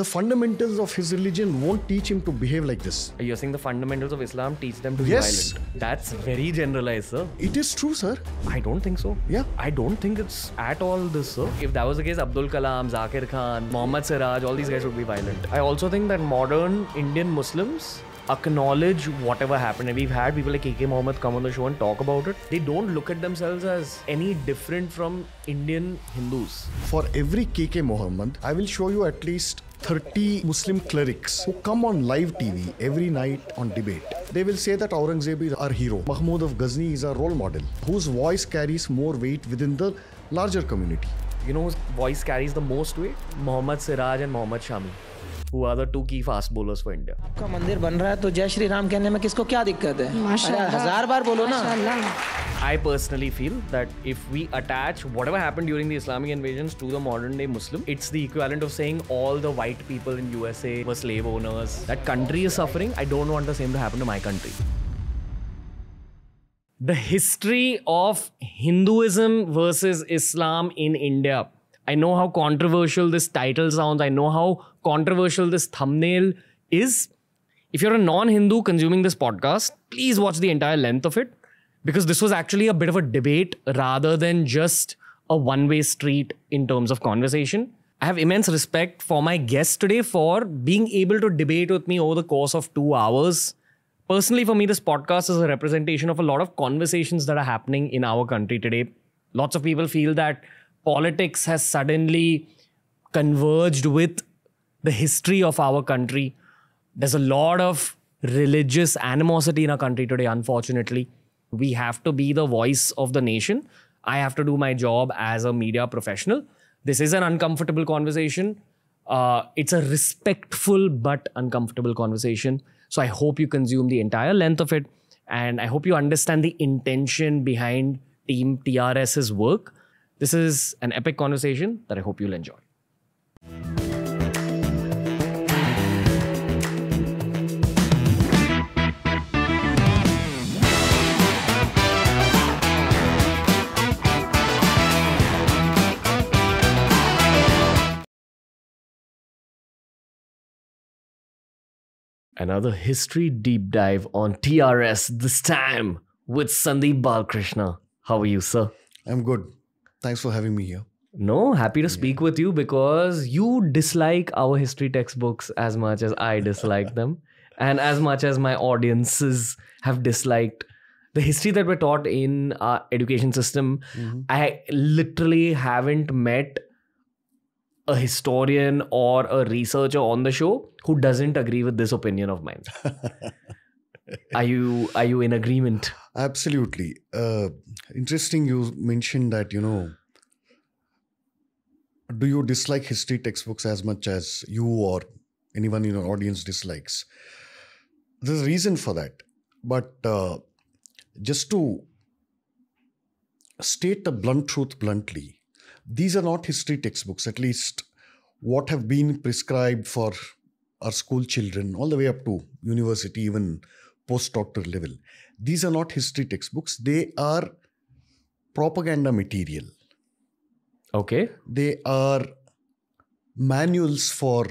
The fundamentals of his religion won't teach him to behave like this. You're saying the fundamentals of Islam teach them to Yes. be violent. That's very generalized, sir. It is true, sir. I don't think so. Yeah. I don't think it's at all this, sir. If that was the case, Abdul Kalam, Zakir Khan, Mohammad Siraj, all these guys would be violent. I also think that modern Indian Muslims acknowledge whatever happened. And we've had people like KK Mohammed come on the show and talk about it. They don't look at themselves as any different from Indian Hindus. For every KK Muhammad, I will show you at least 30 Muslim clerics who come on live TV every night on debate. They will say that Aurangzeb is our hero. Mahmud of Ghazni is our role model, whose voice carries more weight within the larger community. You know whose voice carries the most weight? Mohammad Siraj and Mohammad Shami, who are the two key fast bowlers for India. आपका मंदिर बन रहा है तो जय श्री राम कहने में किसको क्या दिक्कत है अरे हजार बार बोलो ना I personally feel that if we attach whatever happened during the Islamic invasions to the modern day Muslim, it's the equivalent of saying all the white people in USA were slave owners. That country is suffering. I don't want the same to happen to my country. The history of Hinduism versus Islam in India. I know how controversial this title sounds. I know how controversial this thumbnail is. If you're a non Hindu consuming this podcast, please watch the entire length of it because this was actually a bit of a debate rather than just a one way street in terms of conversation. I have immense respect for my guest today for being able to debate with me over the course of two hours. Personally, for me, this podcast is a representation of a lot of conversations that are happening in our country today. Lots of people feel that politics has suddenly converged with the history of our country. There's a lot of religious animosity in our country today, unfortunately. We have to be the voice of the nation. I have to do my job as a media professional. This is an uncomfortable conversation. Uh, it's a respectful but uncomfortable conversation. So I hope you consume the entire length of it. And I hope you understand the intention behind Team TRS's work. This is an epic conversation that I hope you'll enjoy. Another history deep dive on TRS, this time with Sandeep Balakrishna. How are you, sir? I'm good. Thanks for having me here. No, happy to speak with you because you dislike our history textbooks as much as I dislike them, and as much as my audiences have disliked the history that we're taught in our education system. I literally haven't met a historian or a researcher on the show who doesn't agree with this opinion of mine. are you are you in agreement? Absolutely. Uh, interesting you mentioned that, you know, do you dislike history textbooks as much as you or anyone in your audience dislikes? There's a reason for that. But uh, just to state the blunt truth bluntly, these are not history textbooks, at least what have been prescribed for our school children, all the way up to university, even postdoctoral level. These are not history textbooks, they are propaganda material. Okay. They are manuals for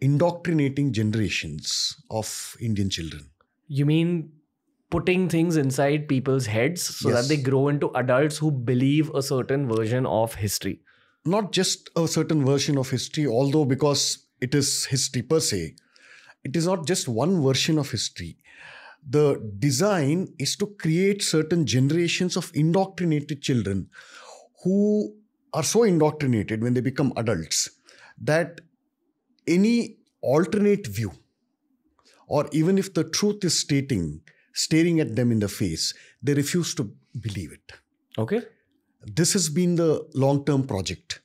indoctrinating generations of Indian children. You mean putting things inside people's heads so Yes. that they grow into adults who believe a certain version of history? Not just a certain version of history, although because it is history per se, it is not just one version of history. The design is to create certain generations of indoctrinated children who are so indoctrinated when they become adults that any alternate view, or even if the truth is stating, staring at them in the face, they refuse to believe it Okay. this has been the long term project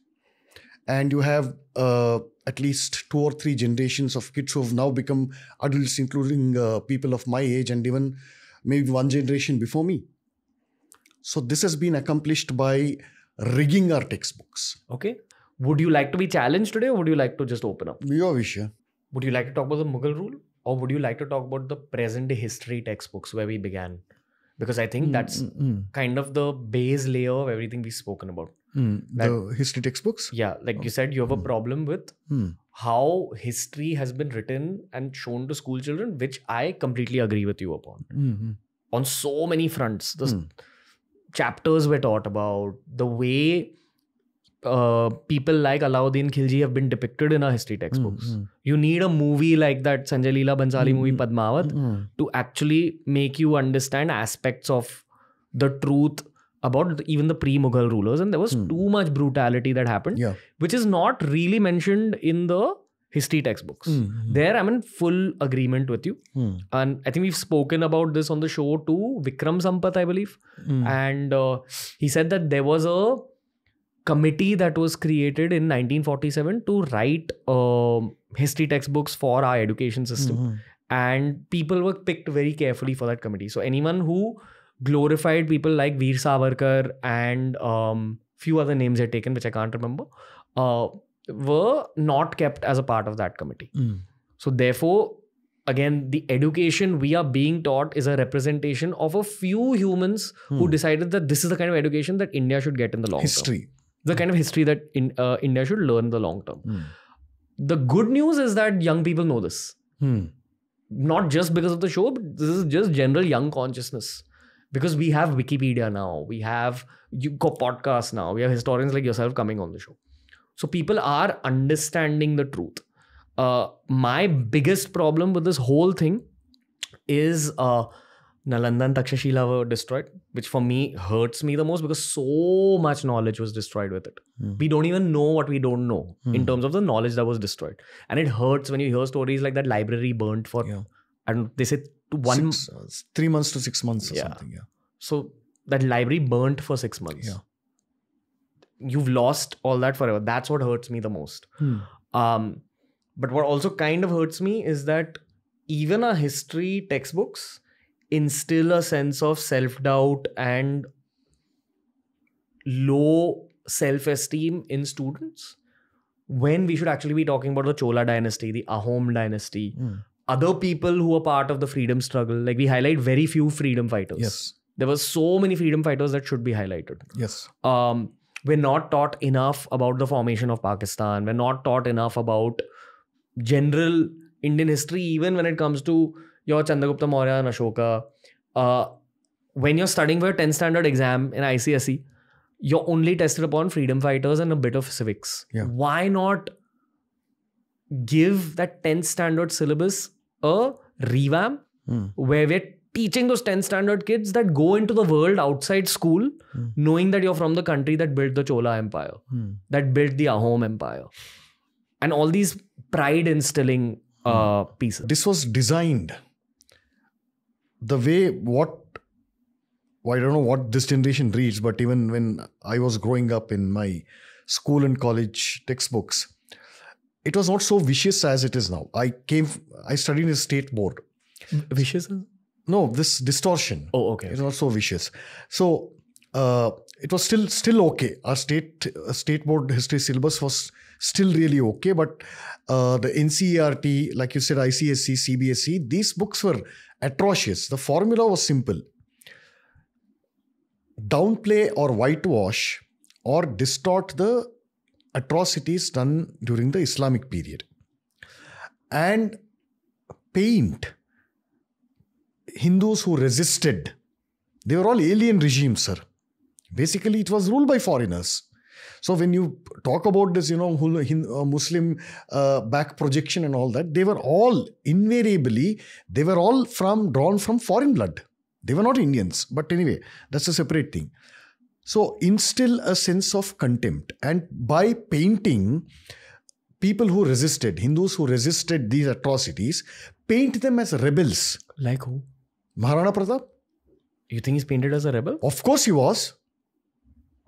and you have uh, at least two or three generations of kids who have now become adults including uh, people of my age and even maybe one generation before me so this has been accomplished by rigging our textbooks Okay. Would you like to be challenged today or would you like to just open up? your wish yeah? Would you like to talk about the Mughal rule or would you like to talk about the present day history textbooks where we began? Because I think hmm, that's hmm, hmm. kind of the base layer of everything we've spoken about. The history textbooks Yeah, like you said, you have a problem with how history has been written and shown to school children, which I completely agree with you upon. Mhm. On so many fronts. The Hmm. chapters were taught about, the way uh, people like Alauddin Khilji have been depicted in our history textbooks. Mm, You need a movie like that Sanjay Leela Bhansali movie Mm, mm. Padmavat Mm. to actually make you understand aspects of the truth about even the pre-Mughal rulers. And there was Hmm. too much brutality that happened, Yeah. which is not really mentioned in the history textbooks. Mm, mm, There, I'm in full agreement with you. mm, And I think we've spoken about this on the show too. Vikram Sampath, I believe. mm. And uh, he said that there was a committee that was created in 1947 to write um history textbooks for our education system Mhm. and people were picked very carefully for that committee. So anyone who glorified people like Veer Savarkar and um, few other names I taken, which I can't remember, uh, were not kept as a part of that committee. Mm. So therefore, again, the education we are being taught is a representation of a few humans who Hmm. decided that this is the kind of education that India should get in the long term. History. The kind of history that in, uh, India should learn in the long term. Mm. The good news is that young people know this Mm. not just because of the show, but this is just general young consciousness. Because we have Wikipedia now, we have you got podcasts now, we have historians like yourself coming on the show. So people are understanding the truth. Uh, my biggest problem with this whole thing is uh, Nalanda and Takshashila were destroyed, which for me hurts me the most because so much knowledge was destroyed with it. Hmm. We don't even know what we don't know in Hmm. terms of the knowledge that was destroyed. And it hurts when you hear stories like that library burnt for, Yeah. and they say one, Six, uh, three months to six months or Yeah. something. Yeah. so that library burnt for six months. Yeah. You've lost all that forever. That's what hurts me the most. Hmm. Um, but what also kind of hurts me is that even our history textbooks instill a sense of self doubt and low self esteem in students when we should actually be talking about the Chola dynasty, the Ahom dynasty, Hmm. Other people who are part of the freedom struggle. Like we highlight very few freedom fighters. Yes. There were so many freedom fighters that should be highlighted Yes. um, we're not taught enough about the formation of Pakistan. We're not taught enough about general Indian history, even when it comes to your Chandragupta Maurya and Ashoka. Uh, when you're studying for a 10th standard exam in ICSE, you're only tested upon freedom fighters and a bit of civics. Yeah. Why not give that 10th standard syllabus a revamp Hmm. where we're teaching those 10 standard kids that go into the world outside school Hmm. knowing that you're from the country that built the Chola Empire, Hmm. that built the Ahom Empire, and all these pride instilling uh, pieces. This was designed the way what well, I don't know what this generation reads, but even when I was growing up in my school and college textbooks, it was not so vicious as it is now. I came, I studied in a state board. Vicious? No, this distortion. Oh, okay. It's not so vicious. So uh, it was still still okay. Our state uh, state board history syllabus was still really okay, but uh, the NCERT, like you said, ICSC, CBSE, these books were atrocious. The formula was simple: downplay or whitewash or distort the atrocities done during the Islamic period, and paint Hindus who resisted. They were all alien regimes, sir. Basically, it was ruled by foreigners. So when you talk about this, you know, uh, Muslim uh, back projection and all that, they were all invariably, they were all from drawn from foreign blood. They were not Indians. But anyway, that's a separate thing. So instill a sense of contempt, and by painting people who resisted, Hindus who resisted these atrocities, paint them as rebels. Like who? Maharana Pratap? You think he's painted as a rebel? Of course he was.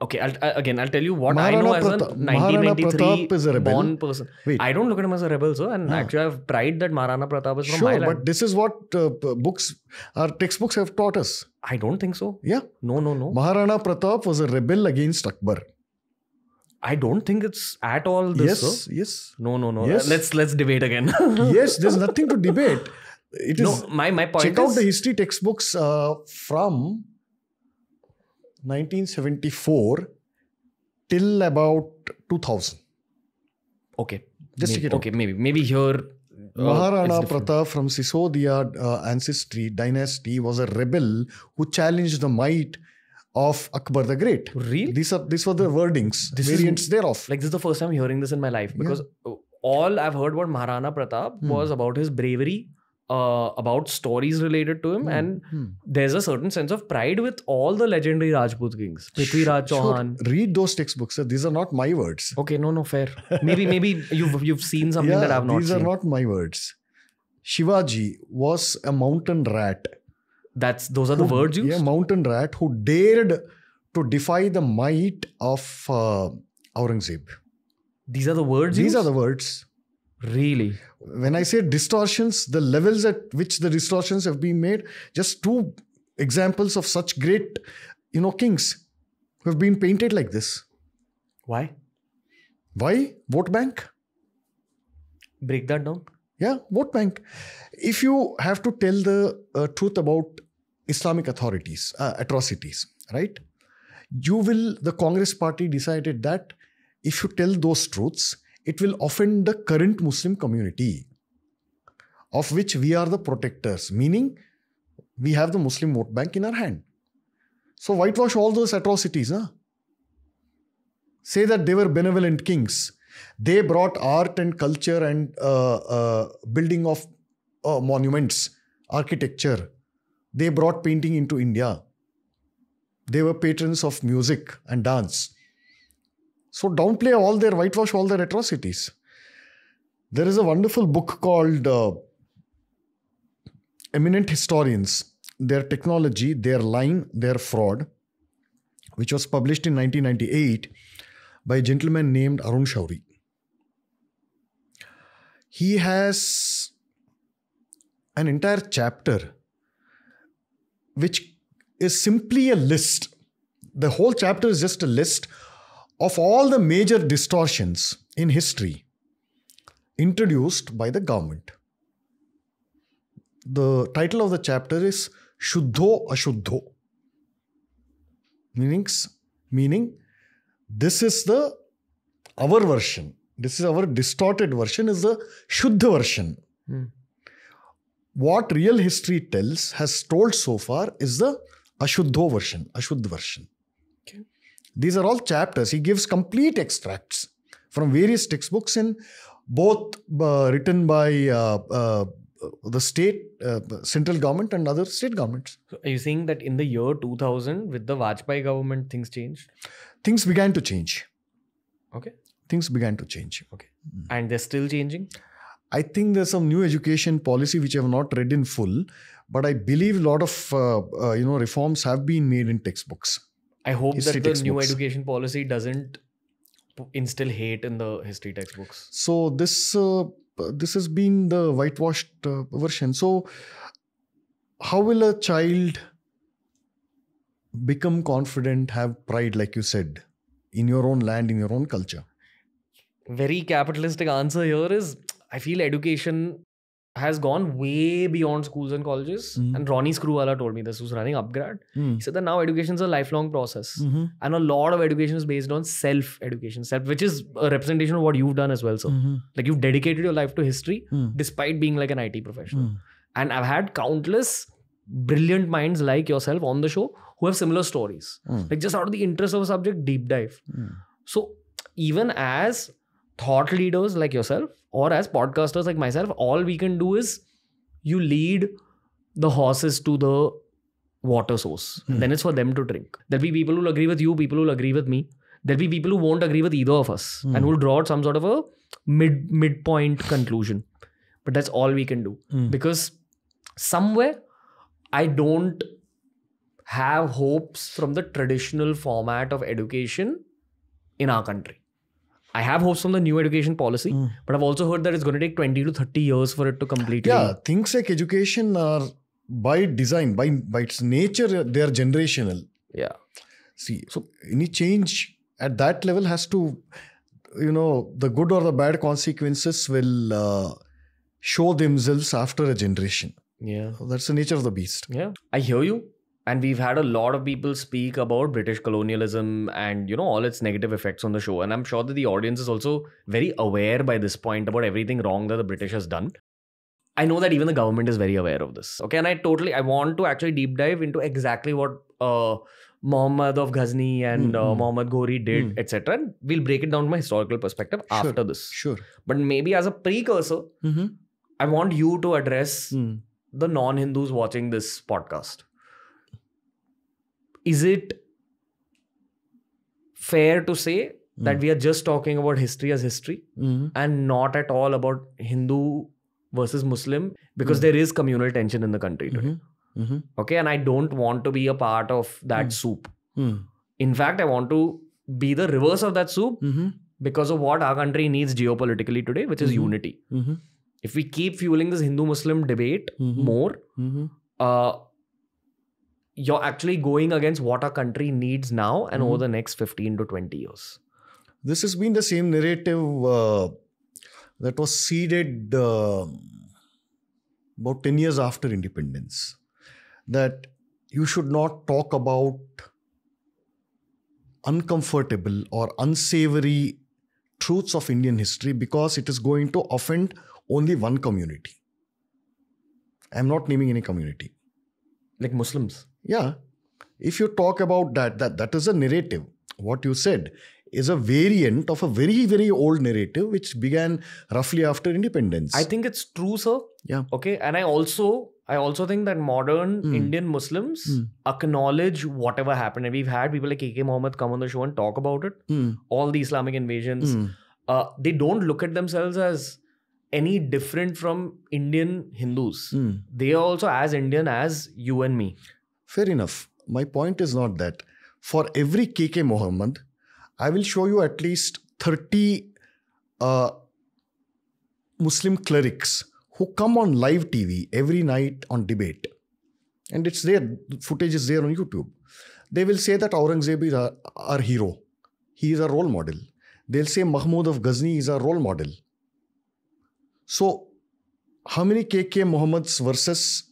Okay, I'll, I, again, I'll tell you what Maharana I know as a Pratap- Maharana 1993 is a rebel. born person. Wait. I don't look at him as a rebel, sir. And Ah. actually, I have pride that Maharana Pratap is from my Sure, land. but this is what uh, books, our textbooks have taught us. I don't think so. Yeah. No, no, no. Maharana Pratap was a rebel against Akbar. I don't think it's at all this. yes, sir. yes. No, no, no. Yes. Let's let's debate again. yes, there's nothing to debate. It is. no, my my point check is out the history textbooks uh, from 1974 till about 2000. okay. Just maybe, check it out. okay, maybe maybe here. uh, Maharana. Pratap from Sisodia uh, ancestry dynasty was a rebel who challenged the might of Akbar the Great. Really? These are these were the wordings, This is- variants thereof. Like this is the first time hearing this in my life because all I've heard about Maharana Pratap Hmm. was about his bravery, uh, about stories related to him, Hmm, and hmm. there's a certain sense of pride with all the legendary Rajput kings, Prithviraj Sure, Chauhan. Read those textbooks. sir. These are not my words. Okay, no, no, fair. Maybe, maybe you've you've seen something yeah, that I've not these seen. are not my words. Shivaji was a mountain rat. That's those are the who- words used. Yeah, mountain rat who dared to defy the might of uh, Aurangzeb. These are the words. These used? are the words. Really. When I say distortions, the levels at which the distortions have been made, just two examples of such great, you know, kings who have been painted like this. Why? Why? Vote bank? Break that down. Yeah, vote bank. If you have to tell the uh, truth about Islamic authorities, uh, atrocities, right? You will, the Congress party decided that if you tell those truths, it will offend the current Muslim community, of which we are the protectors, meaning we have the Muslim vote bank in our hand. So whitewash all those atrocities, huh? Say that they were benevolent kings. They brought art and culture and uh, uh, building of uh, monuments, architecture. They brought painting into India. They were patrons of music and dance. So downplay all their whitewash all their atrocities. There is a wonderful book called uh, Eminent Historians, Their Technology, Their Line, Their Fraud, which was published in 1998 by a gentleman named Arun Shourie. He has an entire chapter which is simply a list. The whole chapter is just a list of all the major distortions in history introduced by the government. The title of the chapter is Shuddho Ashuddho. Meanings, meaning this is the our version. This is our distorted version, is the Shuddha version. Hmm. What real history tells, has told so far, is the Ashuddho version, Ashuddha version. These are all chapters. He gives complete extracts from various textbooks in both uh, written by uh, uh, the state, uh, central government, and other state governments. So are you saying that in the year 2000, with the Vajpayee government, things changed? Things began to change. Okay. Things began to change. Okay. And they're still changing? I think there's some new education policy which I have not read in full, but I believe a lot of uh, uh, you know reforms have been made in textbooks. I hope History that the new education policy doesn't instill hate in the history textbooks. So this uh, this has been the whitewashed uh, version. So how will a child become confident, have pride, like you said, in your own land, in your own culture? Very capitalistic answer here is I feel education has gone way beyond schools and colleges. Mhm. And Ronnie Screwvala told me this, who's running Upgrad. He said that now education is a lifelong process. Mhm. And a lot of education is based on self education, self, which is a representation of what you've done as well. So, Mhm. like, you've dedicated your life to history Mm. despite being like an IT professional. Mm. And I've had countless brilliant minds like yourself on the show who have similar stories. Mm. Like, just out of the interest of a subject, deep dive. Mm. So, even as thought leaders like yourself or as podcasters like myself, all we can do is you lead the horses to the water source. Hmm. Then it's for them to drink. There'll be people who'll agree with you, people who'll agree with me. There'll be people who won't agree with either of us Hmm. and who'll draw out some sort of a mid midpoint conclusion. But that's all we can do. Hmm. Because somewhere I don't have hopes from the traditional format of education in our country. I have hopes from the new education policy, Mm. but I've also heard that it's going to take 20 to 30 years for it to completely. Yeah, things like education are by design, by by its nature, they are generational. Yeah. See, so any change at that level has to, you know, the good or the bad consequences will uh, show themselves after a generation. Yeah. So that's the nature of the beast. Yeah. I hear you. And we've had a lot of people speak about British colonialism and you know all its negative effects on the show. And I'm sure that the audience is also very aware by this point about everything wrong that the British has done. I know that even the government is very aware of this. Okay, and I totally I want to actually deep dive into exactly what uh, Muhammad of Ghazni and Mm, uh, mm. Muhammad Ghori did, Mm. etc. And we'll break it down from a historical perspective Sure. after this. Sure. But maybe as a precursor, Mm-hmm. I want you to address Mm. the non-Hindus watching this podcast. Is it fair to say that Mm. we are just talking about history as history Mm-hmm. and not at all about Hindu versus Muslim because Mm. there is communal tension in the country today. Mm-hmm. Okay, and I don't want to be a part of that Mm. soup. Mm. In fact, I want to be the reverse of that soup Mm-hmm. because of what our country needs geopolitically today, which is Mhm. unity. Mm-hmm. If we keep fueling this Hindu Muslim debate more, Mm-hmm. uh, you're actually going against what our country needs now and over Mhm. the next 15 to 20 years. This has been the same narrative uh, that was seeded uh, about 10 years after independence. That you should not talk about uncomfortable or unsavory truths of Indian history because it is going to offend only one community. I'm not naming any community. Like Muslims. Yeah. If you talk about that, that that is a narrative. What you said is a variant of a very, very old narrative which began roughly after independence. I think it's true, sir. Yeah. Okay. And I also I also think that modern Mm. Indian Muslims Mm. acknowledge whatever happened. And we've had people like KK Mohammed come on the show and talk about it. Hmm, All the Islamic invasions. hmm, Uh, they don't look at themselves as any different from Indian Hindus. hmm. They are also as Indian as you and me. Fair enough. My point is not that. For every KK Mohammed, I will show you at least 30 uh, Muslim clerics who come on live TV every night on debate. And it's there, footage is there on YouTube. They will say that Aurangzeb is our, our hero. He is a role model. They'll say Mahmud of Ghazni is a role model. So, how many KK Muhammads versus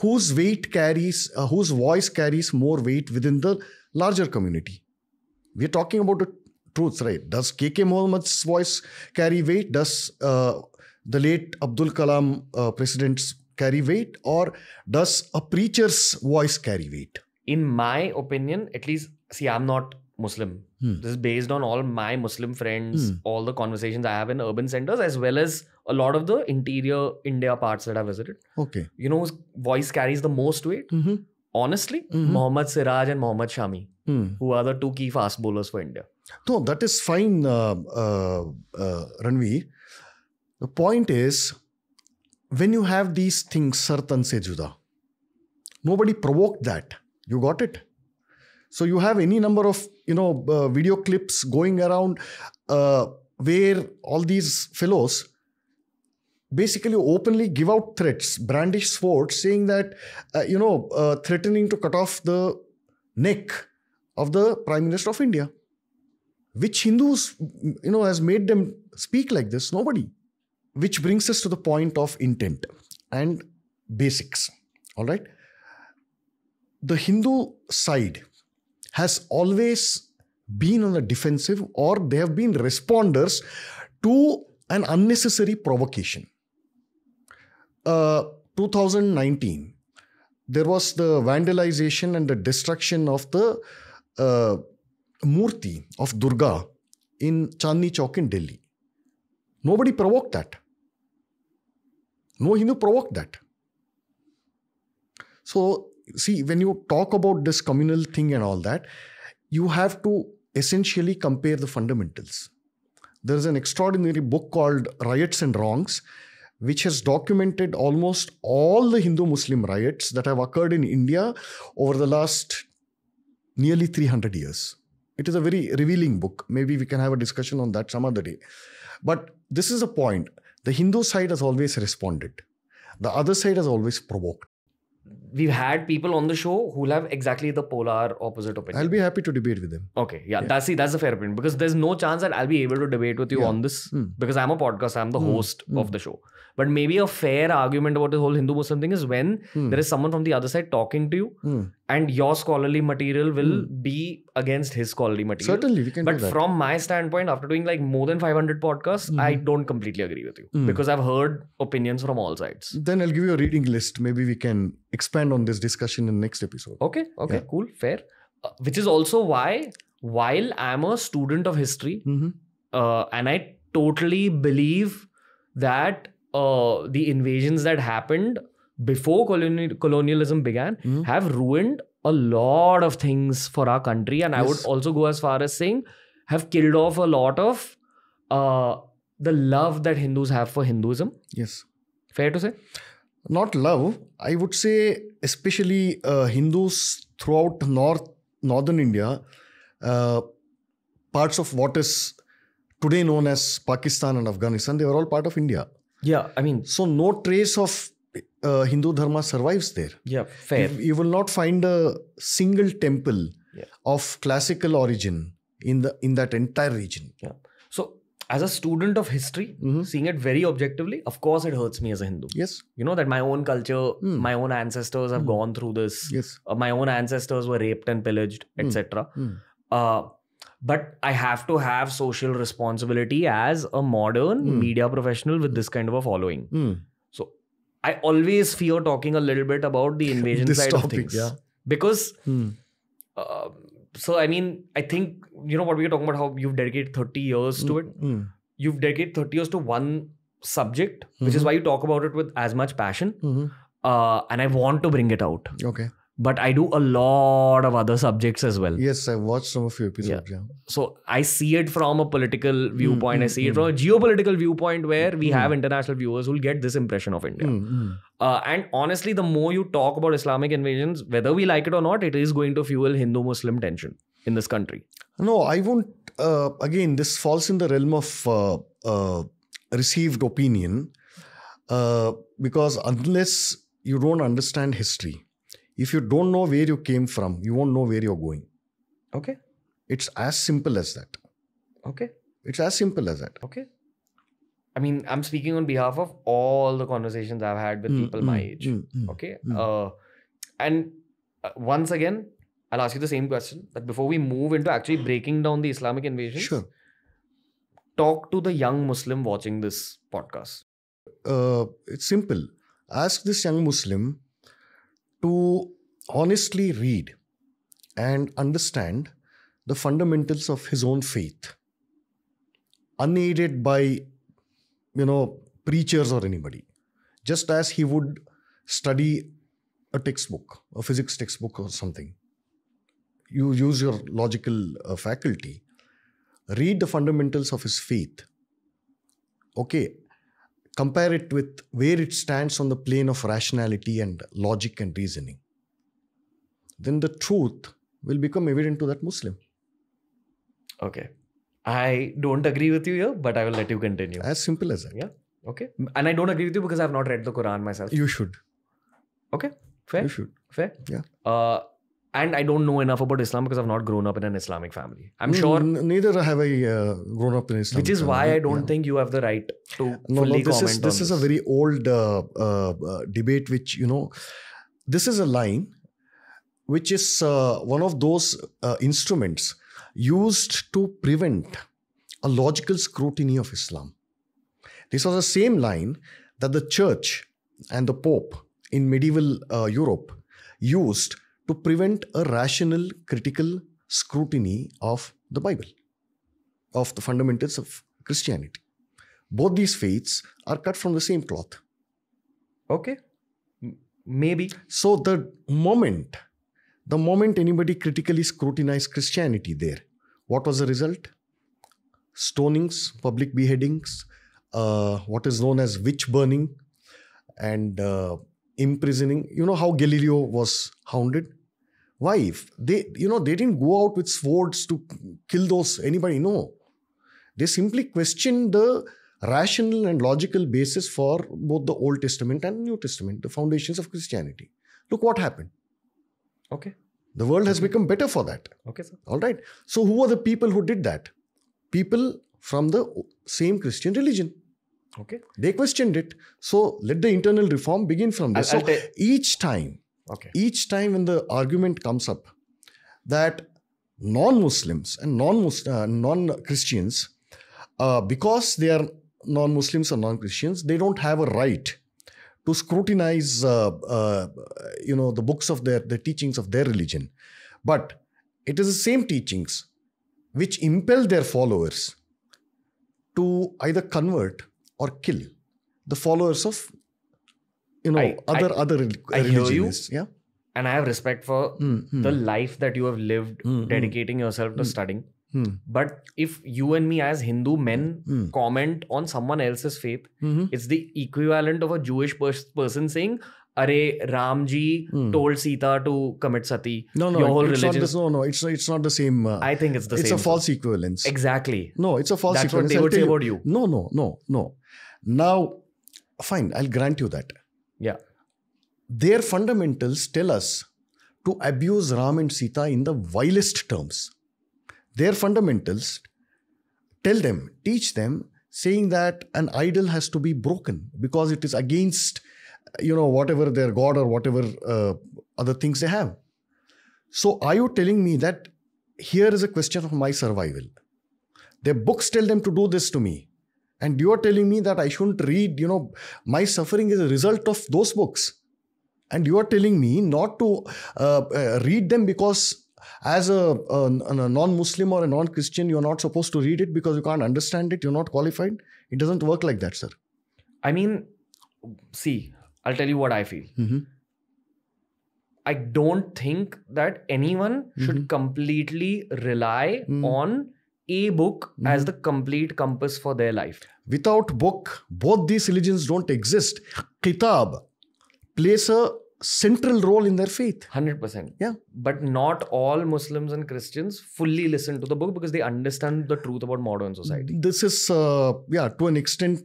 whose weight carries, uh, whose voice carries more weight within the larger community? We're talking about the truths, right? Does KK Muhammad's voice carry weight? Does uh, the late Abdul Kalam uh, president's carry weight? Or does a preacher's voice carry weight? in my opinion, at least, see, I'm not Muslim. Hmm. This is based on all my Muslim friends, Hmm. all the conversations I have in urban centers, as well as a lot of the interior India parts that I visited. Okay. You know whose voice carries the most weight? Mm-hmm. Honestly, Mhm. Mohammad Siraj and Mohammad Shami, Hmm. who are the two key fast bowlers for India. No, that is fine, uh, uh, uh, Ranveer. The point is, when you have these things, Sartan se juda, nobody provoked that. You got it? So you have any number of you know uh, video clips going around uh, where all these fellows basically openly give out threats, brandish swords, saying that uh, you know uh, threatening to cut off the neck of the Prime Minister of India. Which Hindus, you know, has made them speak like this? Nobody. Which brings us to the point of intent and basics. All right. The Hindu side has always been on the defensive or they have been responders to an unnecessary provocation. Uh, 2019, there was the vandalization and the destruction of the uh, Murti of Durga in Chandni Chowk in Delhi. Nobody provoked that. No Hindu provoked that. So, see, when you talk about this communal thing and all that, you have to essentially compare the fundamentals. There is an extraordinary book called Riots and Wrongs, which has documented almost all the Hindu Muslim riots that have occurred in India over the last nearly 300 years. It is a very revealing book. Maybe we can have a discussion on that some other day. But this is a point. The Hindu side has always responded, the other side has always provoked. We've had people on the show who'll have exactly the polar opposite opinion. I'll be happy to debate with them. Okay, yeah, Yeah. that's see, that's a fair opinion because there's no chance that I'll be able to debate with you Yeah. on this Hmm. because I'm a podcast, I'm the Hmm. host Hmm. of the show. But maybe a fair argument about this whole Hindu Muslim thing is when Hmm. there is someone from the other side talking to you Hmm. and your scholarly material will be against his scholarly material. Certainly, we can But do that. from my standpoint, after doing like more than 500 podcasts, I don't completely agree with you because I've heard opinions from all sides. then I'll give you a reading list. Maybe we can expand on this discussion in next episode. Okay, okay, Yeah. cool, fair. Uh, which is also why, while I'm a student of history, Mhm. uh, and I totally believe that uh, the invasions that happened before coloni- colonialism began Mhm. have ruined a lot of things for our country, and I would also go as far as saying have killed off a lot of uh, the love that Hindus have for Hinduism. Yes. Fair to say? Not love. I would say, especially uh, Hindus throughout North Northern India, uh, parts of what is today known as Pakistan and Afghanistan, they were all part of India. Yeah, I mean, So no trace of uh, Hindu dharma survives there. yeah, fair. You, you will not find a single temple Yeah. of classical origin in the in that entire region. Yeah. So, as a student of history, Mhm. seeing it very objectively, of course, it hurts me as a Hindu. Yes. You know that my own culture, Hmm. my own ancestors have gone through this. Yes. Uh, my own ancestors were raped and pillaged, etc. Hmm. Uh, but I have to have social responsibility as a modern Hmm. media professional with this kind of a following. Hmm. So I always fear talking a little bit about the invasion side of things. yeah. Because Hmm. uh, so I mean, I think you know what we were talking about how you've dedicated 30 years to it. Hmm. You've dedicated 30 years to one subject, which is Mhm. why you talk about it with as much passion. Mhm. Uh, and I want to bring it out. Okay. But I do a lot of other subjects as well. Yes, I've watched some of your episodes. Yeah. So I see it from a political viewpoint. I mm, see it mm. from a geopolitical viewpoint where we Mm. have international viewers who'll get this impression of India. Hmm. Hmm. Uh, and honestly, the more you talk about Islamic invasions, whether we like it or not, it is going to fuel Hindu Muslim tension in this country. No, I won't. Uh, again, this falls in the realm of uh, uh, received opinion uh, because unless you don't understand history, if you don't know where you came from, you won't know where you're going. Okay. It's as simple as that. Okay. It's as simple as that. Okay. I mean, I'm speaking on behalf of all the conversations I've had with Mm, people mm, my age. mm, mm. Okay. mm. Uh, and uh, once again, I'll ask you the same question that before we move into actually breaking down the Islamic invasion, Sure. talk to the young Muslim watching this podcast. uh, it's simple. Ask this young Muslim to honestly read and understand the fundamentals of his own faith, unaided by, you know, preachers or anybody. Just as he would study a textbook, a physics textbook or something. You use your logical uh, faculty. Read the fundamentals of his faith. Okay, compare it with where it stands on the plane of rationality and logic and reasoning, then the truth will become evident to that Muslim. Okay. I don't agree with you here, but I will let you continue. As simple as that. Yeah. Okay. And I don't agree with you because I've not read the Quran myself. You should. Okay. Fair. You should. Fair. Yeah. Uh, and I don't know enough about Islam because I've not grown up in an Islamic family. I'm sure, N- neither have I uh, grown up in Islam. which is why I don't think you have the right to No, fully no, this comment is this on is a very old uh, uh, uh, debate. Which you know, this is a line which is uh, one of those uh, instruments used to prevent a logical scrutiny of Islam. This was the same line that the church and the Pope in medieval uh, Europe used to prevent a rational, critical scrutiny of the Bible, of the fundamentals of Christianity. Both these faiths are cut from the same cloth. Okay. Maybe. So the moment, the moment anybody critically scrutinized Christianity there, what was the result? Stonings, public beheadings, uh, what is known as witch burning, and uh, imprisoning. You know how Galileo was hounded? Why? If they, you know, they didn't go out with swords to kill those anybody. No, they simply questioned the rational and logical basis for both the Old Testament and New Testament, the foundations of Christianity. Look what happened. Okay. The world has become better for that. Okay, sir. All right. So, who are the people who did that? People from the same Christian religion. Okay. They questioned it. So, let the internal reform begin from this. I'll- I'll so, tell- each time Okay. each time when the argument comes up that non-muslims and non uh, non-christians uh, because they are non-muslims or non-christians they don't have a right to scrutinize uh, uh, you know the books of their the teachings of their religion but it is the same teachings which impel their followers to either convert or kill the followers of you know I- other I- other rel- I hear you. yeah And I have respect for hmm, the life that you have lived hmm. dedicating yourself to Hmm. studying. But if you and me, as Hindu men, comment on someone else's faith, mhm. it's the equivalent of a Jewish pers- person saying, Are Ramji told Sita to commit sati. No, no, Your whole it's religion. not this, no, no, it's it's not the same. Uh, I think it's the it's same. It's a false equivalence. Exactly. No, it's a false That's what equivalence. they I'll would say about you. No, no, no, no. Now, fine, I'll grant you that. Yeah. Their fundamentals tell us to abuse Ram and Sita in the vilest terms. Their fundamentals tell them, teach them, saying that an idol has to be broken because it is against, you know, whatever their god or whatever uh, other things they have. So, are you telling me that here is a question of my survival? Their books tell them to do this to me. And you are telling me that I shouldn't read, you know, my suffering is a result of those books. And you are telling me not to uh, uh, read them because as a, a, a non-Muslim or a non-Christian, you're not supposed to read it because you can't understand it, you're not qualified. It doesn't work like that, sir. I mean, see, I'll tell you what I feel. Mhm. I don't think that anyone should Mhm. completely rely Mm. on a book as Mhm. the complete compass for their life. Without book, both these religions don't exist. Kitab plays a central role in their faith. 100%. Yeah. But not all Muslims and Christians fully listen to the book because they understand the truth about modern society. This is, uh, yeah, to an extent,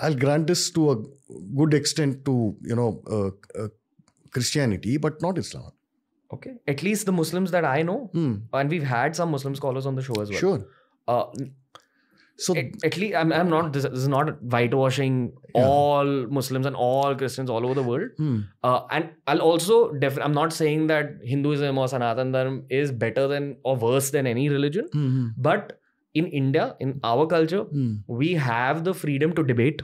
I'll grant this to a good extent to, you know, uh, uh, Christianity, but not Islam. Okay. At least the Muslims that I know, Hmm, and we've had some Muslim scholars on the show as well. Sure. Uh, So, at, at least I'm, I'm not this, this is not whitewashing Yeah. all muslims and all christians all over the world hmm, uh, and i'll also def- i'm not saying that hinduism or sanatan dharma is better than or worse than any religion hmm, hmm, but in india in our culture hmm, we have the freedom to debate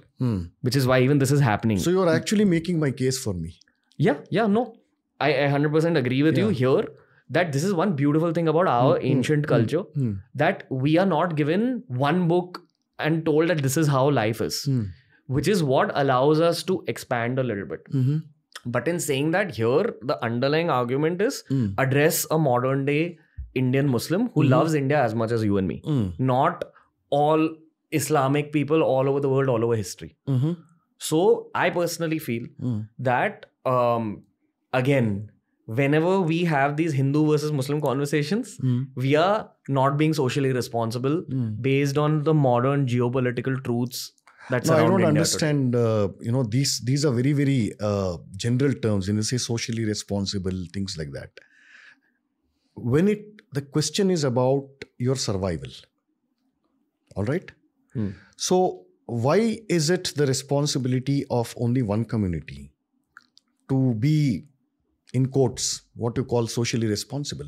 which is why even this is happening So you're actually making my case for me. yeah yeah no i, I 100% agree with you here that this is one beautiful thing about our hmm, ancient hmm, culture Hmm, that we are not given one book and told that this is how life is hmm, which is what allows us to expand a little bit. mhm, But in saying that, here the underlying argument is hmm, address a modern day Indian Muslim who Mhm. loves India as much as you and me, not all Islamic people all over the world, all over history. mhm, So I personally feel that um, again, whenever we have these Hindu versus Muslim conversations, Hmm, we are not being socially responsible hmm. based on the modern geopolitical truths that No, I don't India understand. Uh, you know, these these are very very uh, general terms. When you say socially responsible, things like that. When it the question is about your survival, all right. Hmm. So why is it the responsibility of only one community to be, in quotes, what you call socially responsible?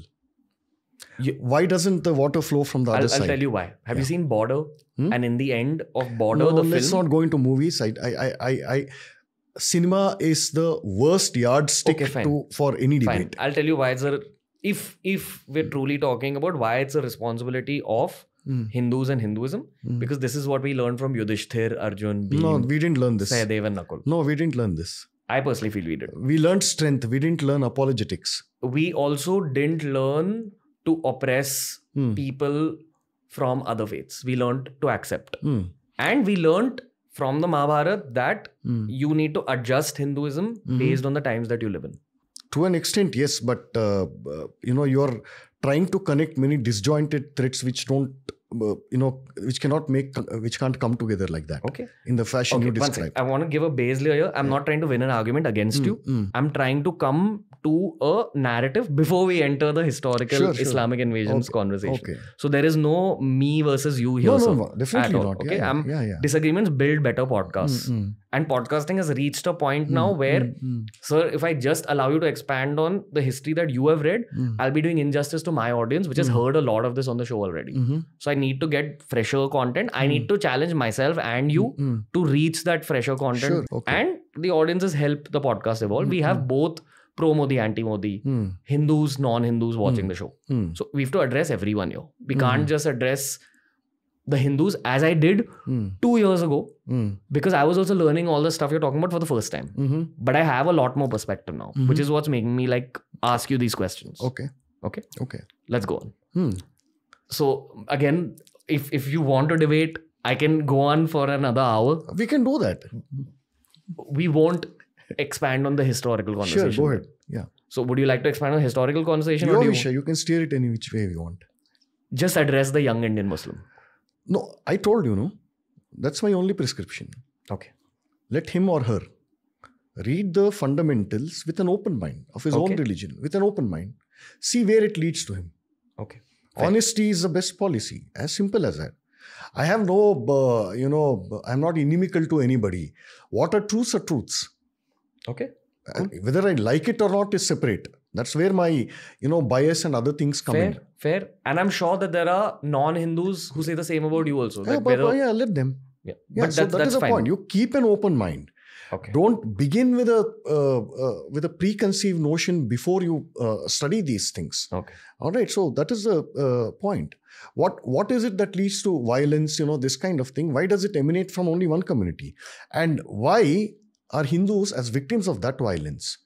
You- why doesn't the water flow from the I'll, other I'll side? tell you why. Have you seen Border? Hmm? And in the end of Border, no, the let's film. not go into movies. I, I, I, I, I cinema is the worst yardstick Okay, to for any Fine. debate. I'll tell you why it's a. If if we're truly talking about why it's a responsibility of Hmm. Hindus and Hinduism, Hmm. because this is what we learned from Yudhishthir, Arjun, Bhim, No, we didn't learn this. Sahadev, and Nakul. No, we didn't learn this. I personally feel we did. We learned strength. We didn't learn apologetics. We also didn't learn to oppress Hmm. people from other faiths. We learned to accept, Hmm. and we learned from the Mahabharata that Hmm. you need to adjust Hinduism Mhm. based on the times that you live in. To an extent, yes, but uh, uh, you know, you're trying to connect many disjointed threads which don't you know, which cannot make, which can't come together like that. Okay. In the fashion Okay, you describe. I want to give a base layer here. I'm not trying to win an argument against you. Mm. I'm trying to come to a narrative before we enter the historical Sure, sure. Islamic invasions Okay, conversation. Okay. So there is no me versus you here. No, no, no, definitely not. Okay, Yeah, yeah, yeah. disagreements build better podcasts, Mm, mm, and podcasting has reached a point now mm, where, mm, mm, sir, if I just allow you to expand on the history that you have read, mm, I'll be doing injustice to my audience, which has Mm. heard a lot of this on the show already. mhm, So I need to get fresher content. I need Mm. to challenge myself and you mm, to reach that fresher content. Sure, okay. And the audiences help the podcast evolve. We have both pro Modi, anti Modi, mm, Hindus, non Hindus watching Mm. the show. mm, So we have to address everyone here. We can't just address the Hindus as I did mm, two years ago mm, because I was also learning all the stuff you're talking about for the first time. mhm. But I have a lot more perspective now, Mhm. which is what's making me like ask you these questions. Okay. Okay. Okay. Let's go on. Hmm. So again, if if you want to debate, I can go on for another hour. We can do that. We won't expand on the historical conversation. Sure, go ahead. Yeah. So would you like to expand on historical conversation or Your do you wish. You can steer it any which way you want. just address the young Indian Muslim? No, I told you, no. That's my only prescription. Okay. Let him or her read the fundamentals with an open mind of his own religion, with an open mind. See where it leads to him. Okay. Fair. Honesty is the best policy. As simple as that. I have no, uh, you know, I'm not inimical to anybody. What are truths are truths. Okay. Uh, Whether I like it or not is separate. That's where my, you know, bias and other things come Fair. in. Fair. And I'm sure that there are non-Hindus who say the same about you also. Yeah, Like but, yeah, let them. yeah. Yeah, But so that's, that that's is the fine. point. You keep an open mind. Okay. Don't begin with a uh, uh, with a preconceived notion before you uh, study these things. Okay. All right. So that is the uh, point. What what is it that leads to violence? You know, this kind of thing. Why does it emanate from only one community? And why are Hindus as victims of that violence?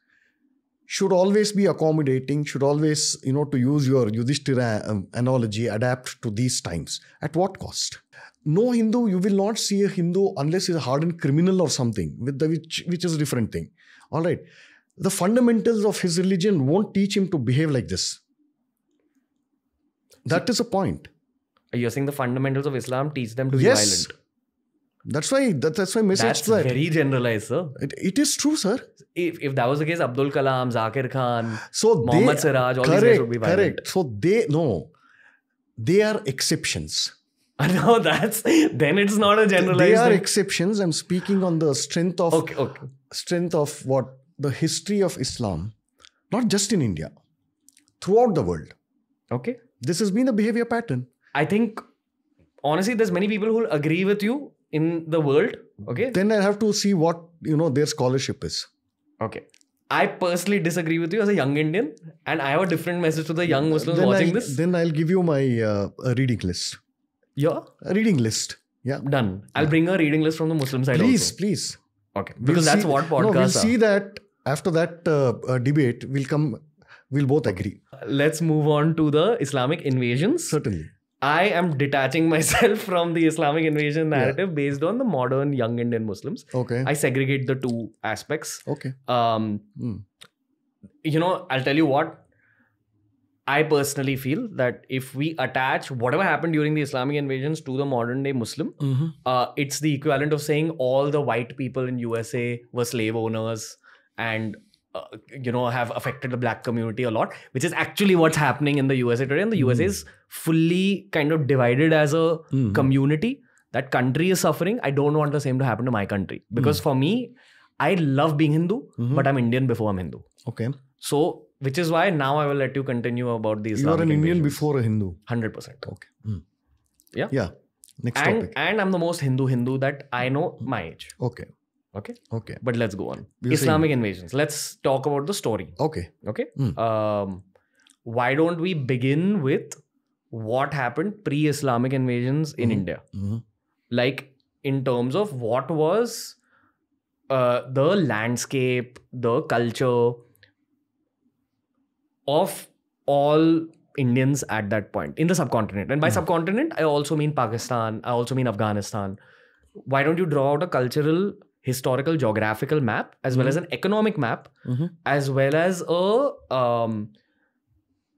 Should always be accommodating. Should always, you know, to use your Yudhishthira um, analogy, adapt to these times. At what cost? No Hindu, you will not see a Hindu unless he's a hardened criminal or something, with the which which is a different thing. All right. The fundamentals of his religion won't teach him to behave like this. That is a point. You're saying the fundamentals of Islam teach them to be yes. violent. That's why that, that's why message That's very generalized, sir. It, it is true, sir. If, if that was the case, Abdul Kalam, Zakir Khan, So Mohammad they, Siraj, all these guys correct, would be violent. correct. So they no, they are exceptions. no, that's then it's not a generalized. They are thing. exceptions. I'm speaking on the strength of okay, okay. strength of what the history of Islam, not just in India, throughout the world. Okay. This has been the behavior pattern. I think honestly, there's many people who will agree with you in the world. Okay. Then I have to see what you know their scholarship is. Okay. I personally disagree with you as a young Indian, and I have a different message to the young Muslims then watching I'll, this. Then I'll give you my uh, reading list. yeah, A reading list. Yeah. done. I'll bring a reading list from the Muslim side Please, also. please. Okay, We'll because that's see- what No, we'll are. see that after that uh, uh, debate, we'll come. We'll both agree. Let's move on to the Islamic invasions. Certainly. I am detaching myself from the Islamic invasion narrative based on the modern young Indian Muslims. Okay. I segregate the two aspects. okay. Um, Hmm. you know, I'll tell you what. I personally feel that if we attach whatever happened during the Islamic invasions to the modern day Muslim, Mm-hmm. uh, it's the equivalent of saying all the white people in USA were slave owners and uh, you know have affected the black community a lot, which is actually what's happening in the USA today. And the USA is fully kind of divided as a Mhm. community. That country is suffering. I don't want the same to happen to my country because for me, I love being Hindu, Mhm. but I'm Indian before I'm Hindu. Okay. So, which is why now I will let you continue about these you are an Indian invasions. before a Hindu. 100%. Okay. Hmm. Yeah. Yeah. Next And, topic. and I'm the most Hindu Hindu that I know my age. Okay. Okay. Okay. But let's go on. You're Islamic invasions. Let's talk about the story. Okay. Okay. Hmm. Um, why don't we begin with what happened pre Islamic invasions in Mhm. India? Mhm. Like, in terms of what was uh, the landscape, the culture of all Indians at that point in the subcontinent. And by Hmm. subcontinent, I also mean Pakistan, I also mean Afghanistan. Why don't you draw out a cultural, historical, geographical map, as well as an economic map, Mhm. as well as a um,